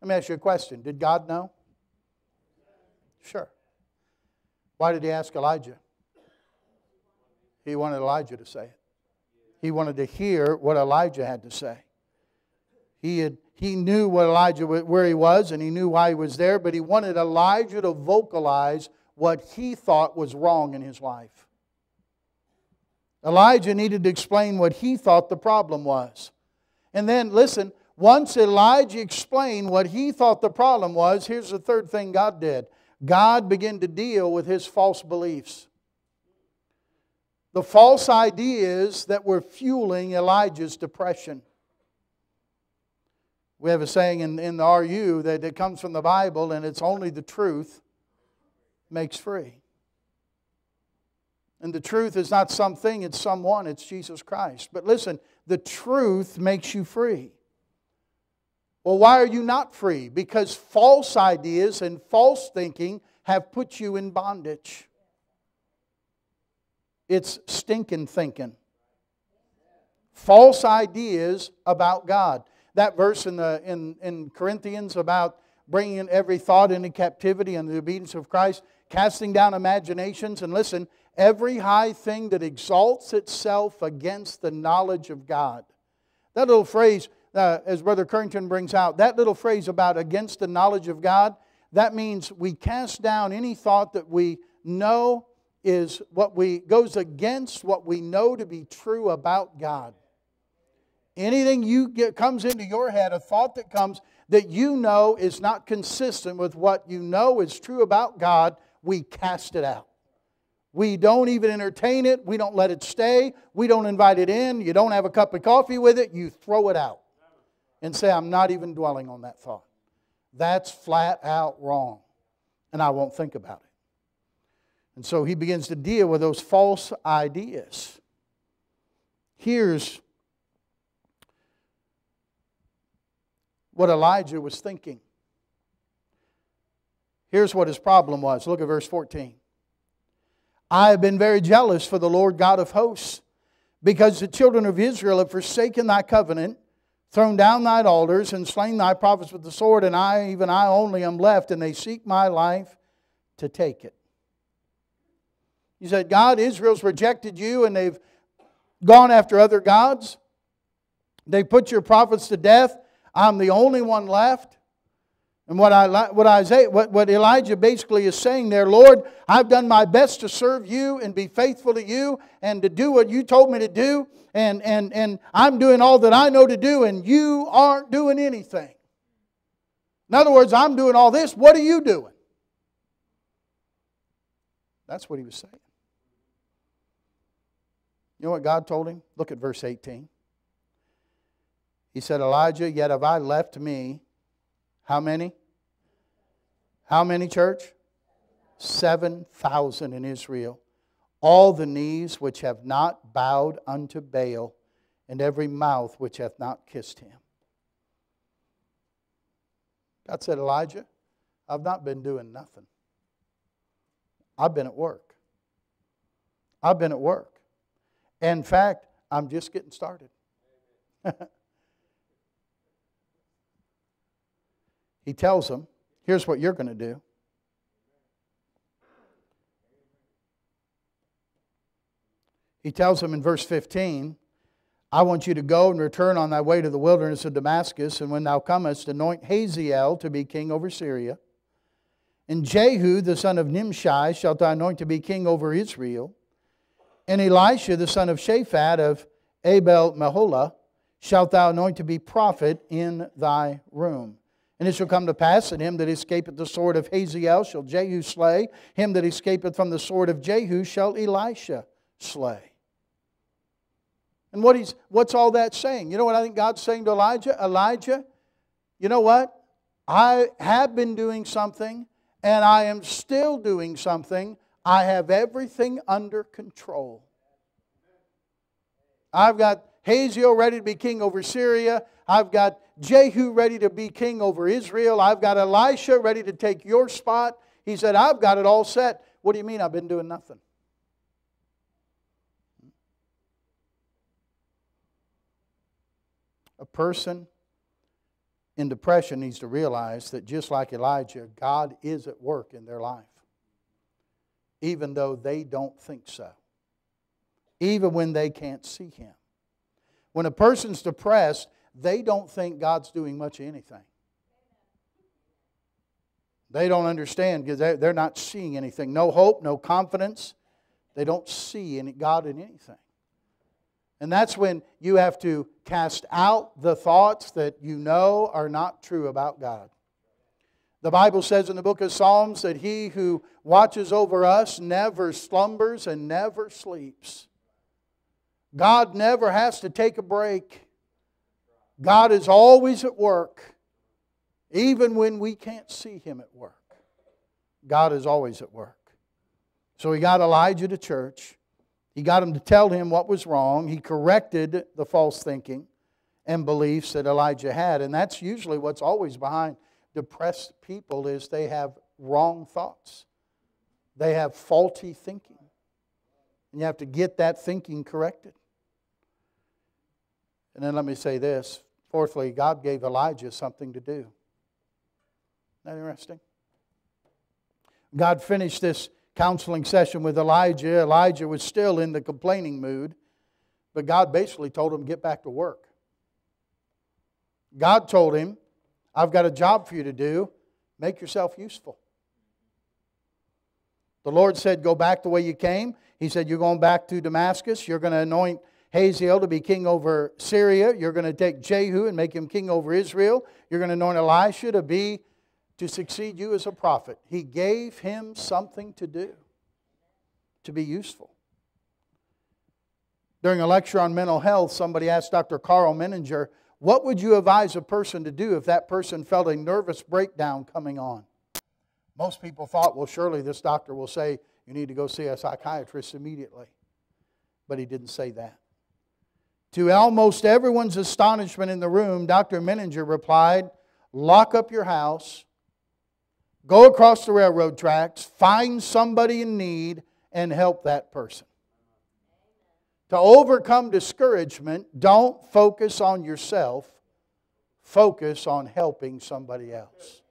Let me ask you a question. Did God know? Sure. Why did He ask Elijah? He wanted Elijah to say it. He wanted to hear what Elijah had to say. He, had, he knew what Elijah, where he was, and he knew why he was there, but he wanted Elijah to vocalize what he thought was wrong in his life. Elijah needed to explain what he thought the problem was. And then, listen, once Elijah explained what he thought the problem was, here's the third thing God did God began to deal with his false beliefs. The false ideas that were fueling Elijah's depression. We have a saying in, in the RU that it comes from the Bible and it's only the truth makes free. And the truth is not something, it's someone, it's Jesus Christ. But listen, the truth makes you free. Well, why are you not free? Because false ideas and false thinking have put you in bondage. It's stinking thinking. False ideas about God. That verse in, the, in, in Corinthians about bringing every thought into captivity and the obedience of Christ, casting down imaginations. And listen, every high thing that exalts itself against the knowledge of God. That little phrase, uh, as Brother Curington brings out, that little phrase about against the knowledge of God, that means we cast down any thought that we know is what we goes against what we know to be true about God. Anything you get comes into your head, a thought that comes that you know is not consistent with what you know is true about God, we cast it out. We don't even entertain it. We don't let it stay. We don't invite it in. You don't have a cup of coffee with it. You throw it out and say, I'm not even dwelling on that thought. That's flat out wrong. And I won't think about it. And so he begins to deal with those false ideas. Here's what Elijah was thinking. Here's what his problem was. Look at verse 14. I have been very jealous for the Lord God of hosts, because the children of Israel have forsaken thy covenant, thrown down thine altars, and slain thy prophets with the sword, and I, even I only, am left, and they seek my life to take it. He said, God, Israel's rejected you, and they've gone after other gods. They put your prophets to death. I'm the only one left. And what, I, what, Isaiah, what, what Elijah basically is saying there, Lord, I've done my best to serve you and be faithful to you and to do what you told me to do. And, and, and I'm doing all that I know to do, and you aren't doing anything. In other words, I'm doing all this. What are you doing? That's what he was saying. You know what God told him? Look at verse 18. He said, Elijah, yet have I left me how many? How many, church? 7,000 in Israel. All the knees which have not bowed unto Baal, and every mouth which hath not kissed him. God said, Elijah, I've not been doing nothing. I've been at work. I've been at work. In fact, I'm just getting started. He tells them, here's what you're going to do. He tells them in verse 15, I want you to go and return on thy way to the wilderness of Damascus, and when thou comest, anoint Hazael to be king over Syria. And Jehu, the son of Nimshi, shalt thou anoint to be king over Israel. And Elisha, the son of Shaphat of Abel Meholah, shalt thou anoint to be prophet in thy room. And it shall come to pass that him that escapeth the sword of Hazael shall Jehu slay, him that escapeth from the sword of Jehu shall Elisha slay. And what he's, what's all that saying? You know what I think God's saying to Elijah? Elijah, you know what? I have been doing something, and I am still doing something. I have everything under control. I've got Hazael ready to be king over Syria. I've got Jehu ready to be king over Israel. I've got Elisha ready to take your spot. He said, I've got it all set. What do you mean I've been doing nothing? A person in depression needs to realize that just like Elijah, God is at work in their life, even though they don't think so, even when they can't see Him. When a person's depressed, they don't think God's doing much of anything. They don't understand because they're not seeing anything. No hope, no confidence. They don't see any God in anything. And that's when you have to cast out the thoughts that you know are not true about God. The Bible says in the book of Psalms that he who watches over us never slumbers and never sleeps. God never has to take a break. God is always at work, even when we can't see Him at work. God is always at work. So he got Elijah to church. He got him to tell him what was wrong. He corrected the false thinking and beliefs that Elijah had. And that's usually what's always behind depressed people is they have wrong thoughts. They have faulty thinking. And you have to get that thinking corrected. And then let me say this. Fourthly, God gave Elijah something to do. Isn't that interesting? God finished this counseling session with Elijah. Elijah was still in the complaining mood, but God basically told him, Get back to work. God told him, I've got a job for you to do. Make yourself useful. The Lord said, Go back the way you came. He said, You're going back to Damascus. You're going to anoint Hazael to be king over Syria. You're going to take Jehu and make him king over Israel. You're going to anoint Elisha to be to succeed you as a prophet. He gave him something to do, to be useful. During a lecture on mental health, somebody asked Dr. Karl Menninger, What would you advise a person to do if that person felt a nervous breakdown coming on? Most people thought, Well, surely this doctor will say, You need to go see a psychiatrist immediately. But he didn't say that. To almost everyone's astonishment in the room, Dr. Menninger replied, Lock up your house, go across the railroad tracks, find somebody in need, and help that person. To overcome discouragement, don't focus on yourself, focus on helping somebody else.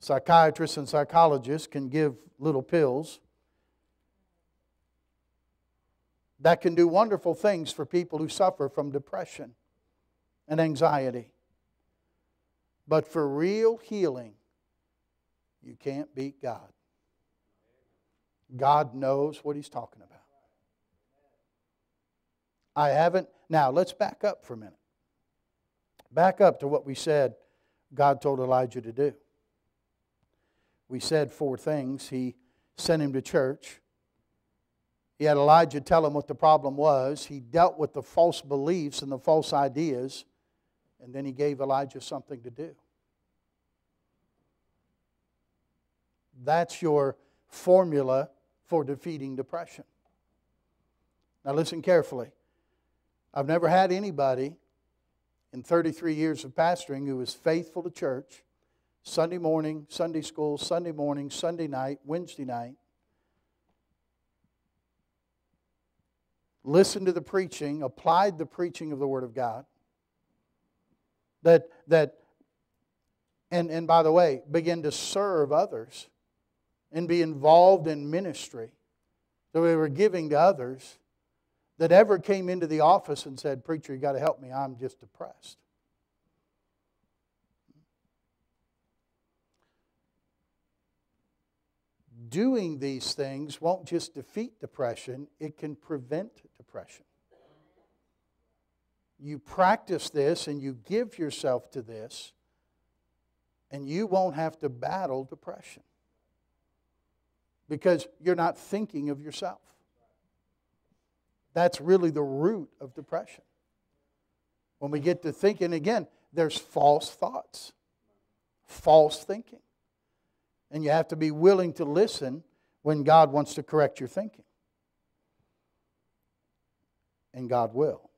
Psychiatrists and psychologists can give little pills that can do wonderful things for people who suffer from depression and anxiety. But for real healing, you can't beat God. God knows what He's talking about. I haven't. Now, let's back up for a minute. Back up to what we said God told Elijah to do. We said four things. He sent him to church. He had Elijah tell him what the problem was. He dealt with the false beliefs and the false ideas. And then he gave Elijah something to do. That's your formula for defeating depression. Now, listen carefully. I've never had anybody in 33 years of pastoring who was faithful to church Sunday morning, Sunday school, Sunday morning, Sunday night, Wednesday night. Listened to the preaching, applied the preaching of the Word of God. That, that and, and by the way, begin to serve others and be involved in ministry that we were giving to others that ever came into the office and said, Preacher, you got to help me, I'm just depressed. Doing these things won't just defeat depression, it can prevent depression. You practice this and you give yourself to this, and you won't have to battle depression because you're not thinking of yourself. That's really the root of depression. When we get to thinking again, there's false thoughts, false thinking. And you have to be willing to listen when God wants to correct your thinking. And God will.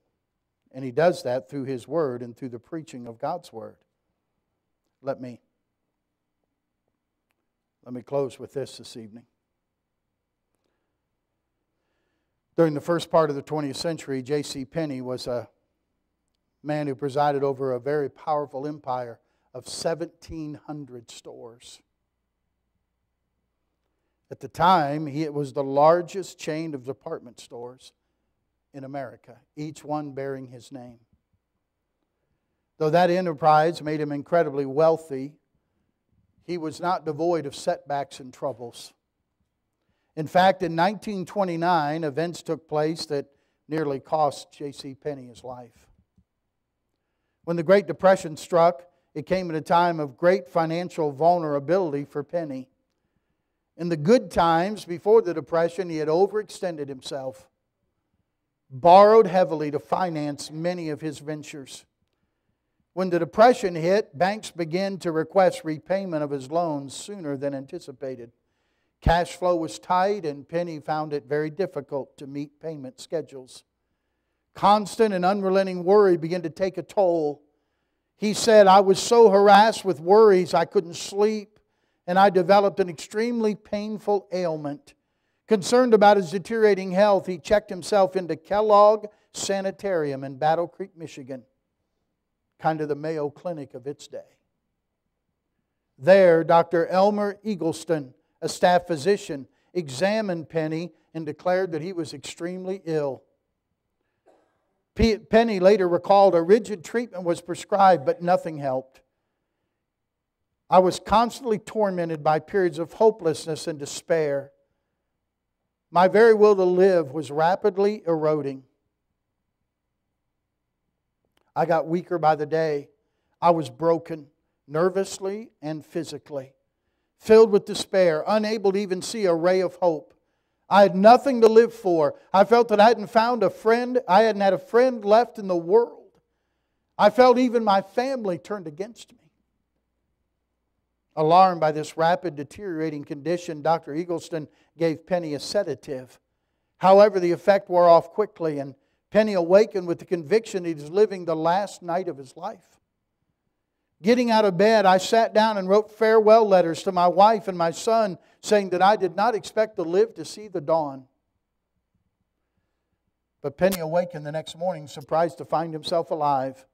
And He does that through His Word and through the preaching of God's Word. Let me, let me close with this this evening. During the first part of the 20th century, J.C. Penney was a man who presided over a very powerful empire of 1,700 stores. At the time, it was the largest chain of department stores in America, each one bearing his name. Though that enterprise made him incredibly wealthy, he was not devoid of setbacks and troubles. In fact, in 1929, events took place that nearly cost J.C. Penney his life. When the Great Depression struck, it came at a time of great financial vulnerability for Penney. In the good times before the Depression, he had overextended himself, borrowed heavily to finance many of his ventures. When the Depression hit, banks began to request repayment of his loans sooner than anticipated. Cash flow was tight, and Penney found it very difficult to meet payment schedules. Constant and unrelenting worry began to take a toll. He said, I was so harassed with worries I couldn't sleep, and I developed an extremely painful ailment. Concerned about his deteriorating health, he checked himself into Kellogg Sanitarium in Battle Creek, Michigan, kind of the Mayo Clinic of its day. There, Dr. Elmer Eagleston a staff physician, examined Penney and declared that he was extremely ill. Penney later recalled a rigid treatment was prescribed, but nothing helped. I was constantly tormented by periods of hopelessness and despair. My very will to live was rapidly eroding. I got weaker by the day. I was broken, nervously and physically filled with despair, unable to even see a ray of hope. I had nothing to live for. I felt that I hadn't found a friend. I hadn't had a friend left in the world. I felt even my family turned against me. Alarmed by this rapid deteriorating condition, Dr. Eagleston gave Penney a sedative. However, the effect wore off quickly, and Penney awakened with the conviction he was living the last night of his life. Getting out of bed, I sat down and wrote farewell letters to my wife and my son, saying that I did not expect to live to see the dawn. But Penney awakened the next morning, surprised to find himself alive.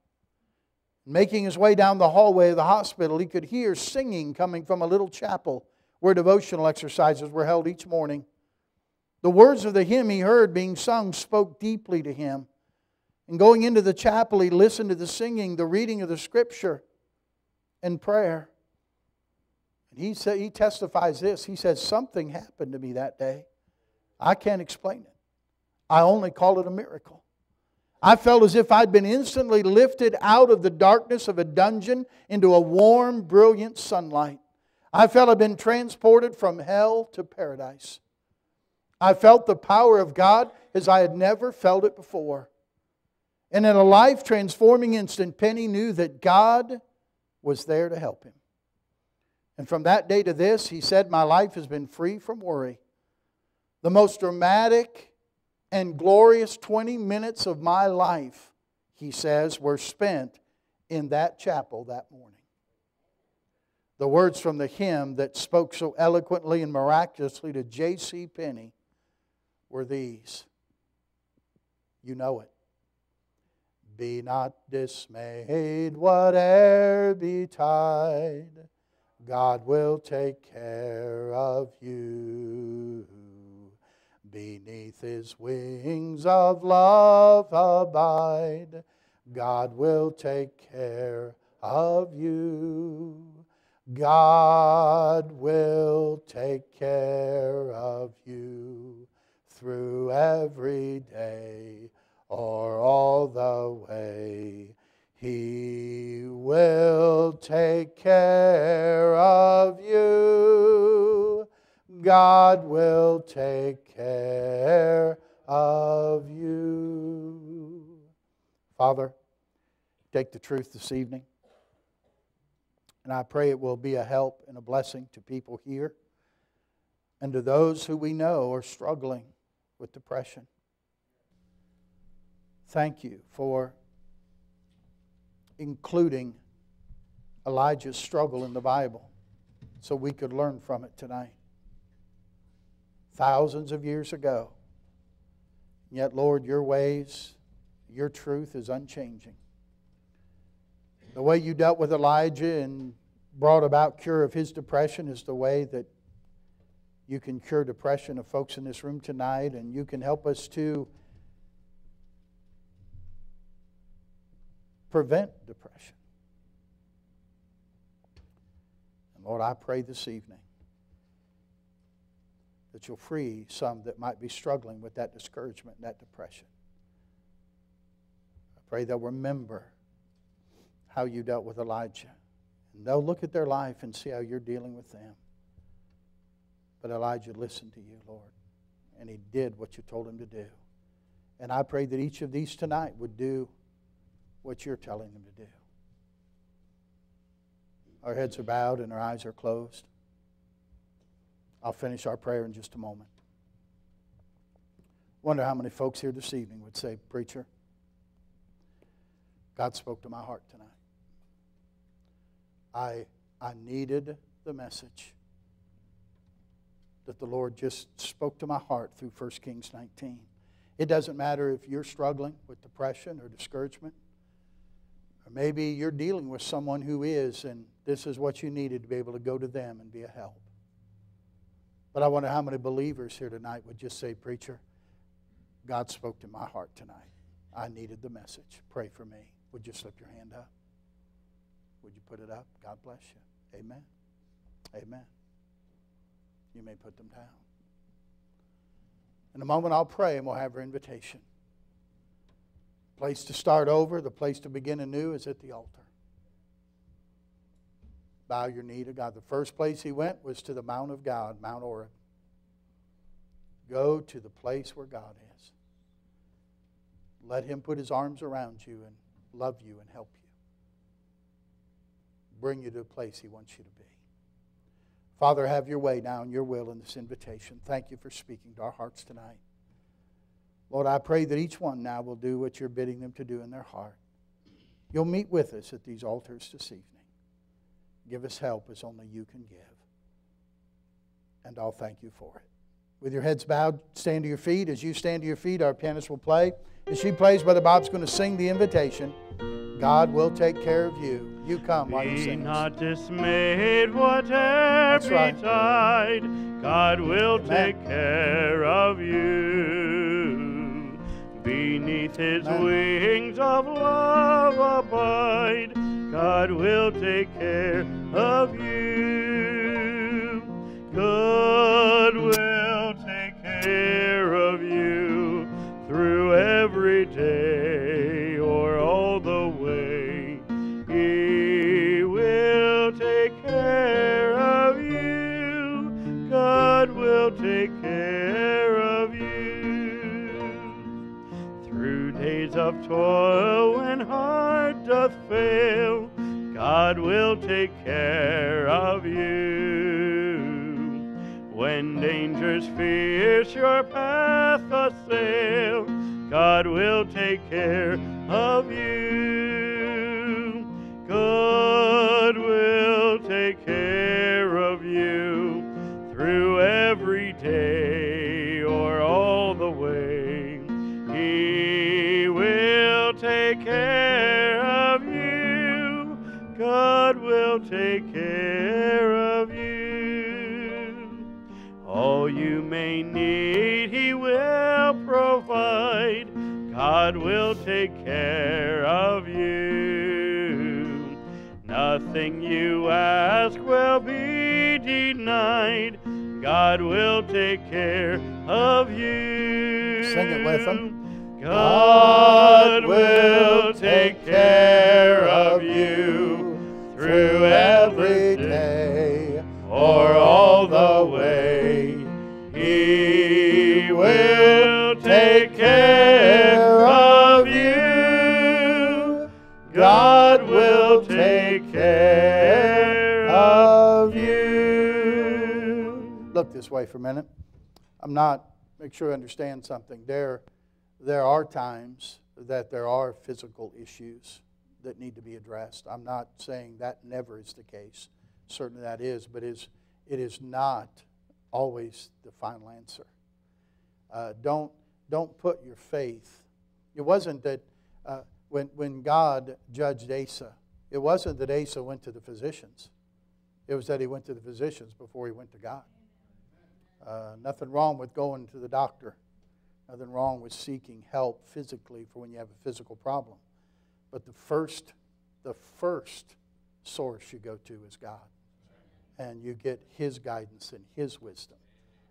Making his way down the hallway of the hospital, he could hear singing coming from a little chapel where devotional exercises were held each morning. The words of the hymn he heard being sung spoke deeply to him. And going into the chapel, he listened to the singing, the reading of the scripture, and prayer. And he, said, he testifies this. He says, Something happened to me that day. I can't explain it. I only call it a miracle. I felt as if I'd been instantly lifted out of the darkness of a dungeon into a warm, brilliant sunlight. I felt I'd been transported from hell to paradise. I felt the power of God as I had never felt it before. And in a life transforming instant, Penney knew that God was there to help him. And from that day to this, he said, My life has been free from worry. The most dramatic and glorious 20 minutes of my life, he says, were spent in that chapel that morning. The words from the hymn that spoke so eloquently and miraculously to J.C. Penney were these. You know it. Be not dismayed, whate'er betide, God will take care of you. Beneath his wings of love abide, God will take care of you. God will take care of you through every day or all the way. He will take care of you. God will take care of you. Father, take the truth this evening. And I pray it will be a help and a blessing to people here and to those who we know are struggling with depression. Thank you for including Elijah's struggle in the Bible so we could learn from it tonight. Thousands of years ago. Yet, Lord, your ways, your truth is unchanging. The way you dealt with Elijah and brought about cure of his depression is the way that you can cure depression of folks in this room tonight, and you can help us to prevent depression. And Lord, I pray this evening that you'll free some that might be struggling with that discouragement and that depression. I pray they'll remember how you dealt with Elijah. And they'll look at their life and see how you're dealing with them. But Elijah listened to you, Lord, and he did what you told him to do. And I pray that each of these tonight would do what you're telling them to do. Our heads are bowed and our eyes are closed. I'll finish our prayer in just a moment. Wonder how many folks here this evening would say, Preacher, God spoke to my heart tonight. I, I needed the message that the Lord just spoke to my heart through 1 Kings 19. It doesn't matter if you're struggling with depression or discouragement, or maybe you're dealing with someone who is, and this is what you needed to be able to go to them and be a help. But I wonder how many believers here tonight would just say, Preacher, God spoke to my heart tonight. I needed the message. Pray for me. Would you slip your hand up? Would you put it up? God bless you. Amen. Amen. You may put them down. In a moment, I'll pray and we'll have our invitation. Place to start over, the place to begin anew is at the altar. Bow your knee to God. The first place he went was to the Mount of God, Mount Horeb. Go to the place where God is. Let him put his arms around you and love you and help you. Bring you to a place he wants you to be. Father, have your way now in your will in this invitation. Thank you for speaking to our hearts tonight. Lord, I pray that each one now will do what you're bidding them to do in their heart. You'll meet with us at these altars this evening. Give us help as only you can give. And I'll thank you for it. With your heads bowed, stand to your feet. As you stand to your feet, our pianist will play. As she plays, Brother Bob's going to sing the invitation. God will take care of you. You come while you Be sing. not dismayed, whatever right. betide. God will Amen. take care of you. Beneath his Amen. wings of love abide. God will take care of you. God will take care of you through every day or all the way. He will take care of you. God will take care of you. Through days of toil when heart doth fail, God will take care of you. When dangers fierce your path assail, God will take care of you. God will ask will be denied. God will take care of you. Sing it with 'em. God will way for a minute. I'm not, make sure I understand something. There, there are times that there are physical issues that need to be addressed. I'm not saying that never is the case. Certainly that is, but is, it is not always the final answer. Uh, don't, don't put your faith. It wasn't that uh, when, when God judged Asa, it wasn't that Asa went to the physicians. It was that he went to the physicians before he went to God. Uh, nothing wrong with going to the doctor. Nothing wrong with seeking help physically for when you have a physical problem. But the first, the first source you go to is God. And you get His guidance and His wisdom.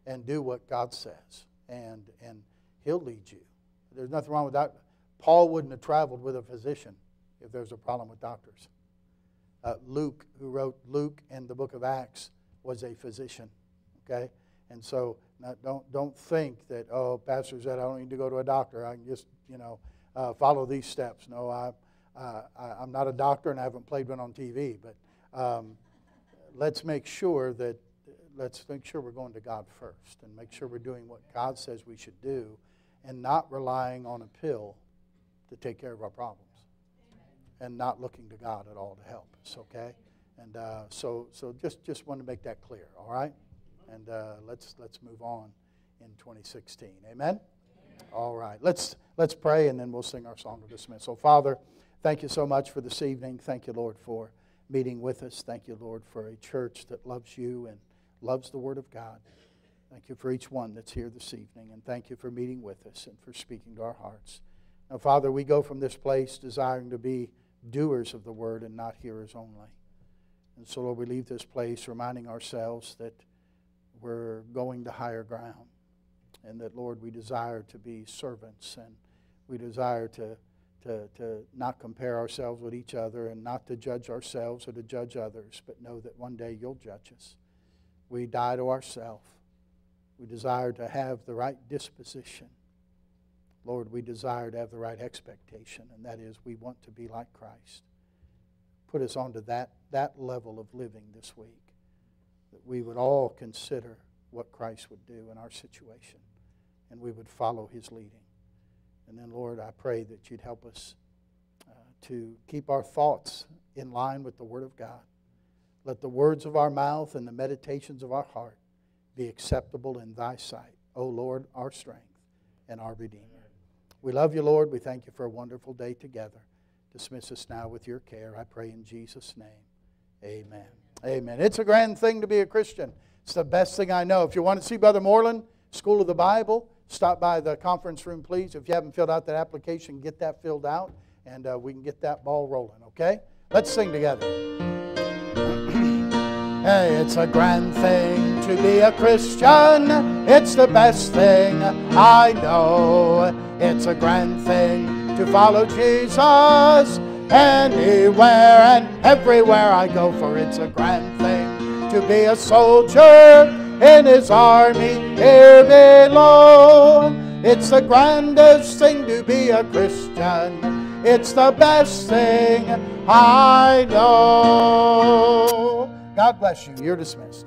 And do what God says. And, and He'll lead you. There's nothing wrong with that. Paul wouldn't have traveled with a physician if there's a problem with doctors. Uh, Luke, who wrote Luke and the book of Acts, was a physician. Okay? And so don't, don't think that, oh, Pastor said I don't need to go to a doctor. I can just, you know, uh, follow these steps. No, I, uh, I, I'm not a doctor and I haven't played one on TV. But um, let's make sure that, let's make sure we're going to God first and make sure we're doing what God says we should do and not relying on a pill to take care of our problems and not looking to God at all to help us, okay? And uh, so, so just, just want to make that clear, all right? And uh, let's, let's move on in 2016. Amen? All right. Let's, let's pray and then we'll sing our song of dismissal. Father, thank you so much for this evening. Thank you, Lord, for meeting with us. Thank you, Lord, for a church that loves you and loves the Word of God. Thank you for each one that's here this evening. And thank you for meeting with us and for speaking to our hearts. Now, Father, we go from this place desiring to be doers of the Word and not hearers only. And so, Lord, we leave this place reminding ourselves that we're going to higher ground. And that, Lord, we desire to be servants and we desire to, to, to not compare ourselves with each other and not to judge ourselves or to judge others, but know that one day you'll judge us. We die to ourselves. We desire to have the right disposition. Lord, we desire to have the right expectation, and that is we want to be like Christ. Put us onto that, that level of living this week, that we would all consider what Christ would do in our situation, and we would follow his leading. And then, Lord, I pray that you'd help us uh, to keep our thoughts in line with the Word of God. Let the words of our mouth and the meditations of our heart be acceptable in thy sight, O Lord, our strength and our Redeemer. We love you, Lord. We thank you for a wonderful day together. dismiss us now with your care. I pray in Jesus' name. Amen. Amen. It's a grand thing to be a Christian. It's the best thing I know. If you want to see Brother Moreland, School of the Bible, stop by the conference room, please. If you haven't filled out that application, get that filled out, and uh, we can get that ball rolling, okay? Let's sing together. hey, it's a grand thing to be a Christian. It's the best thing I know. It's a grand thing to follow Jesus anywhere and everywhere I go, for it's a grand thing to be a soldier in his army here below. It's the grandest thing to be a Christian. It's the best thing I know. God bless you. You're dismissed.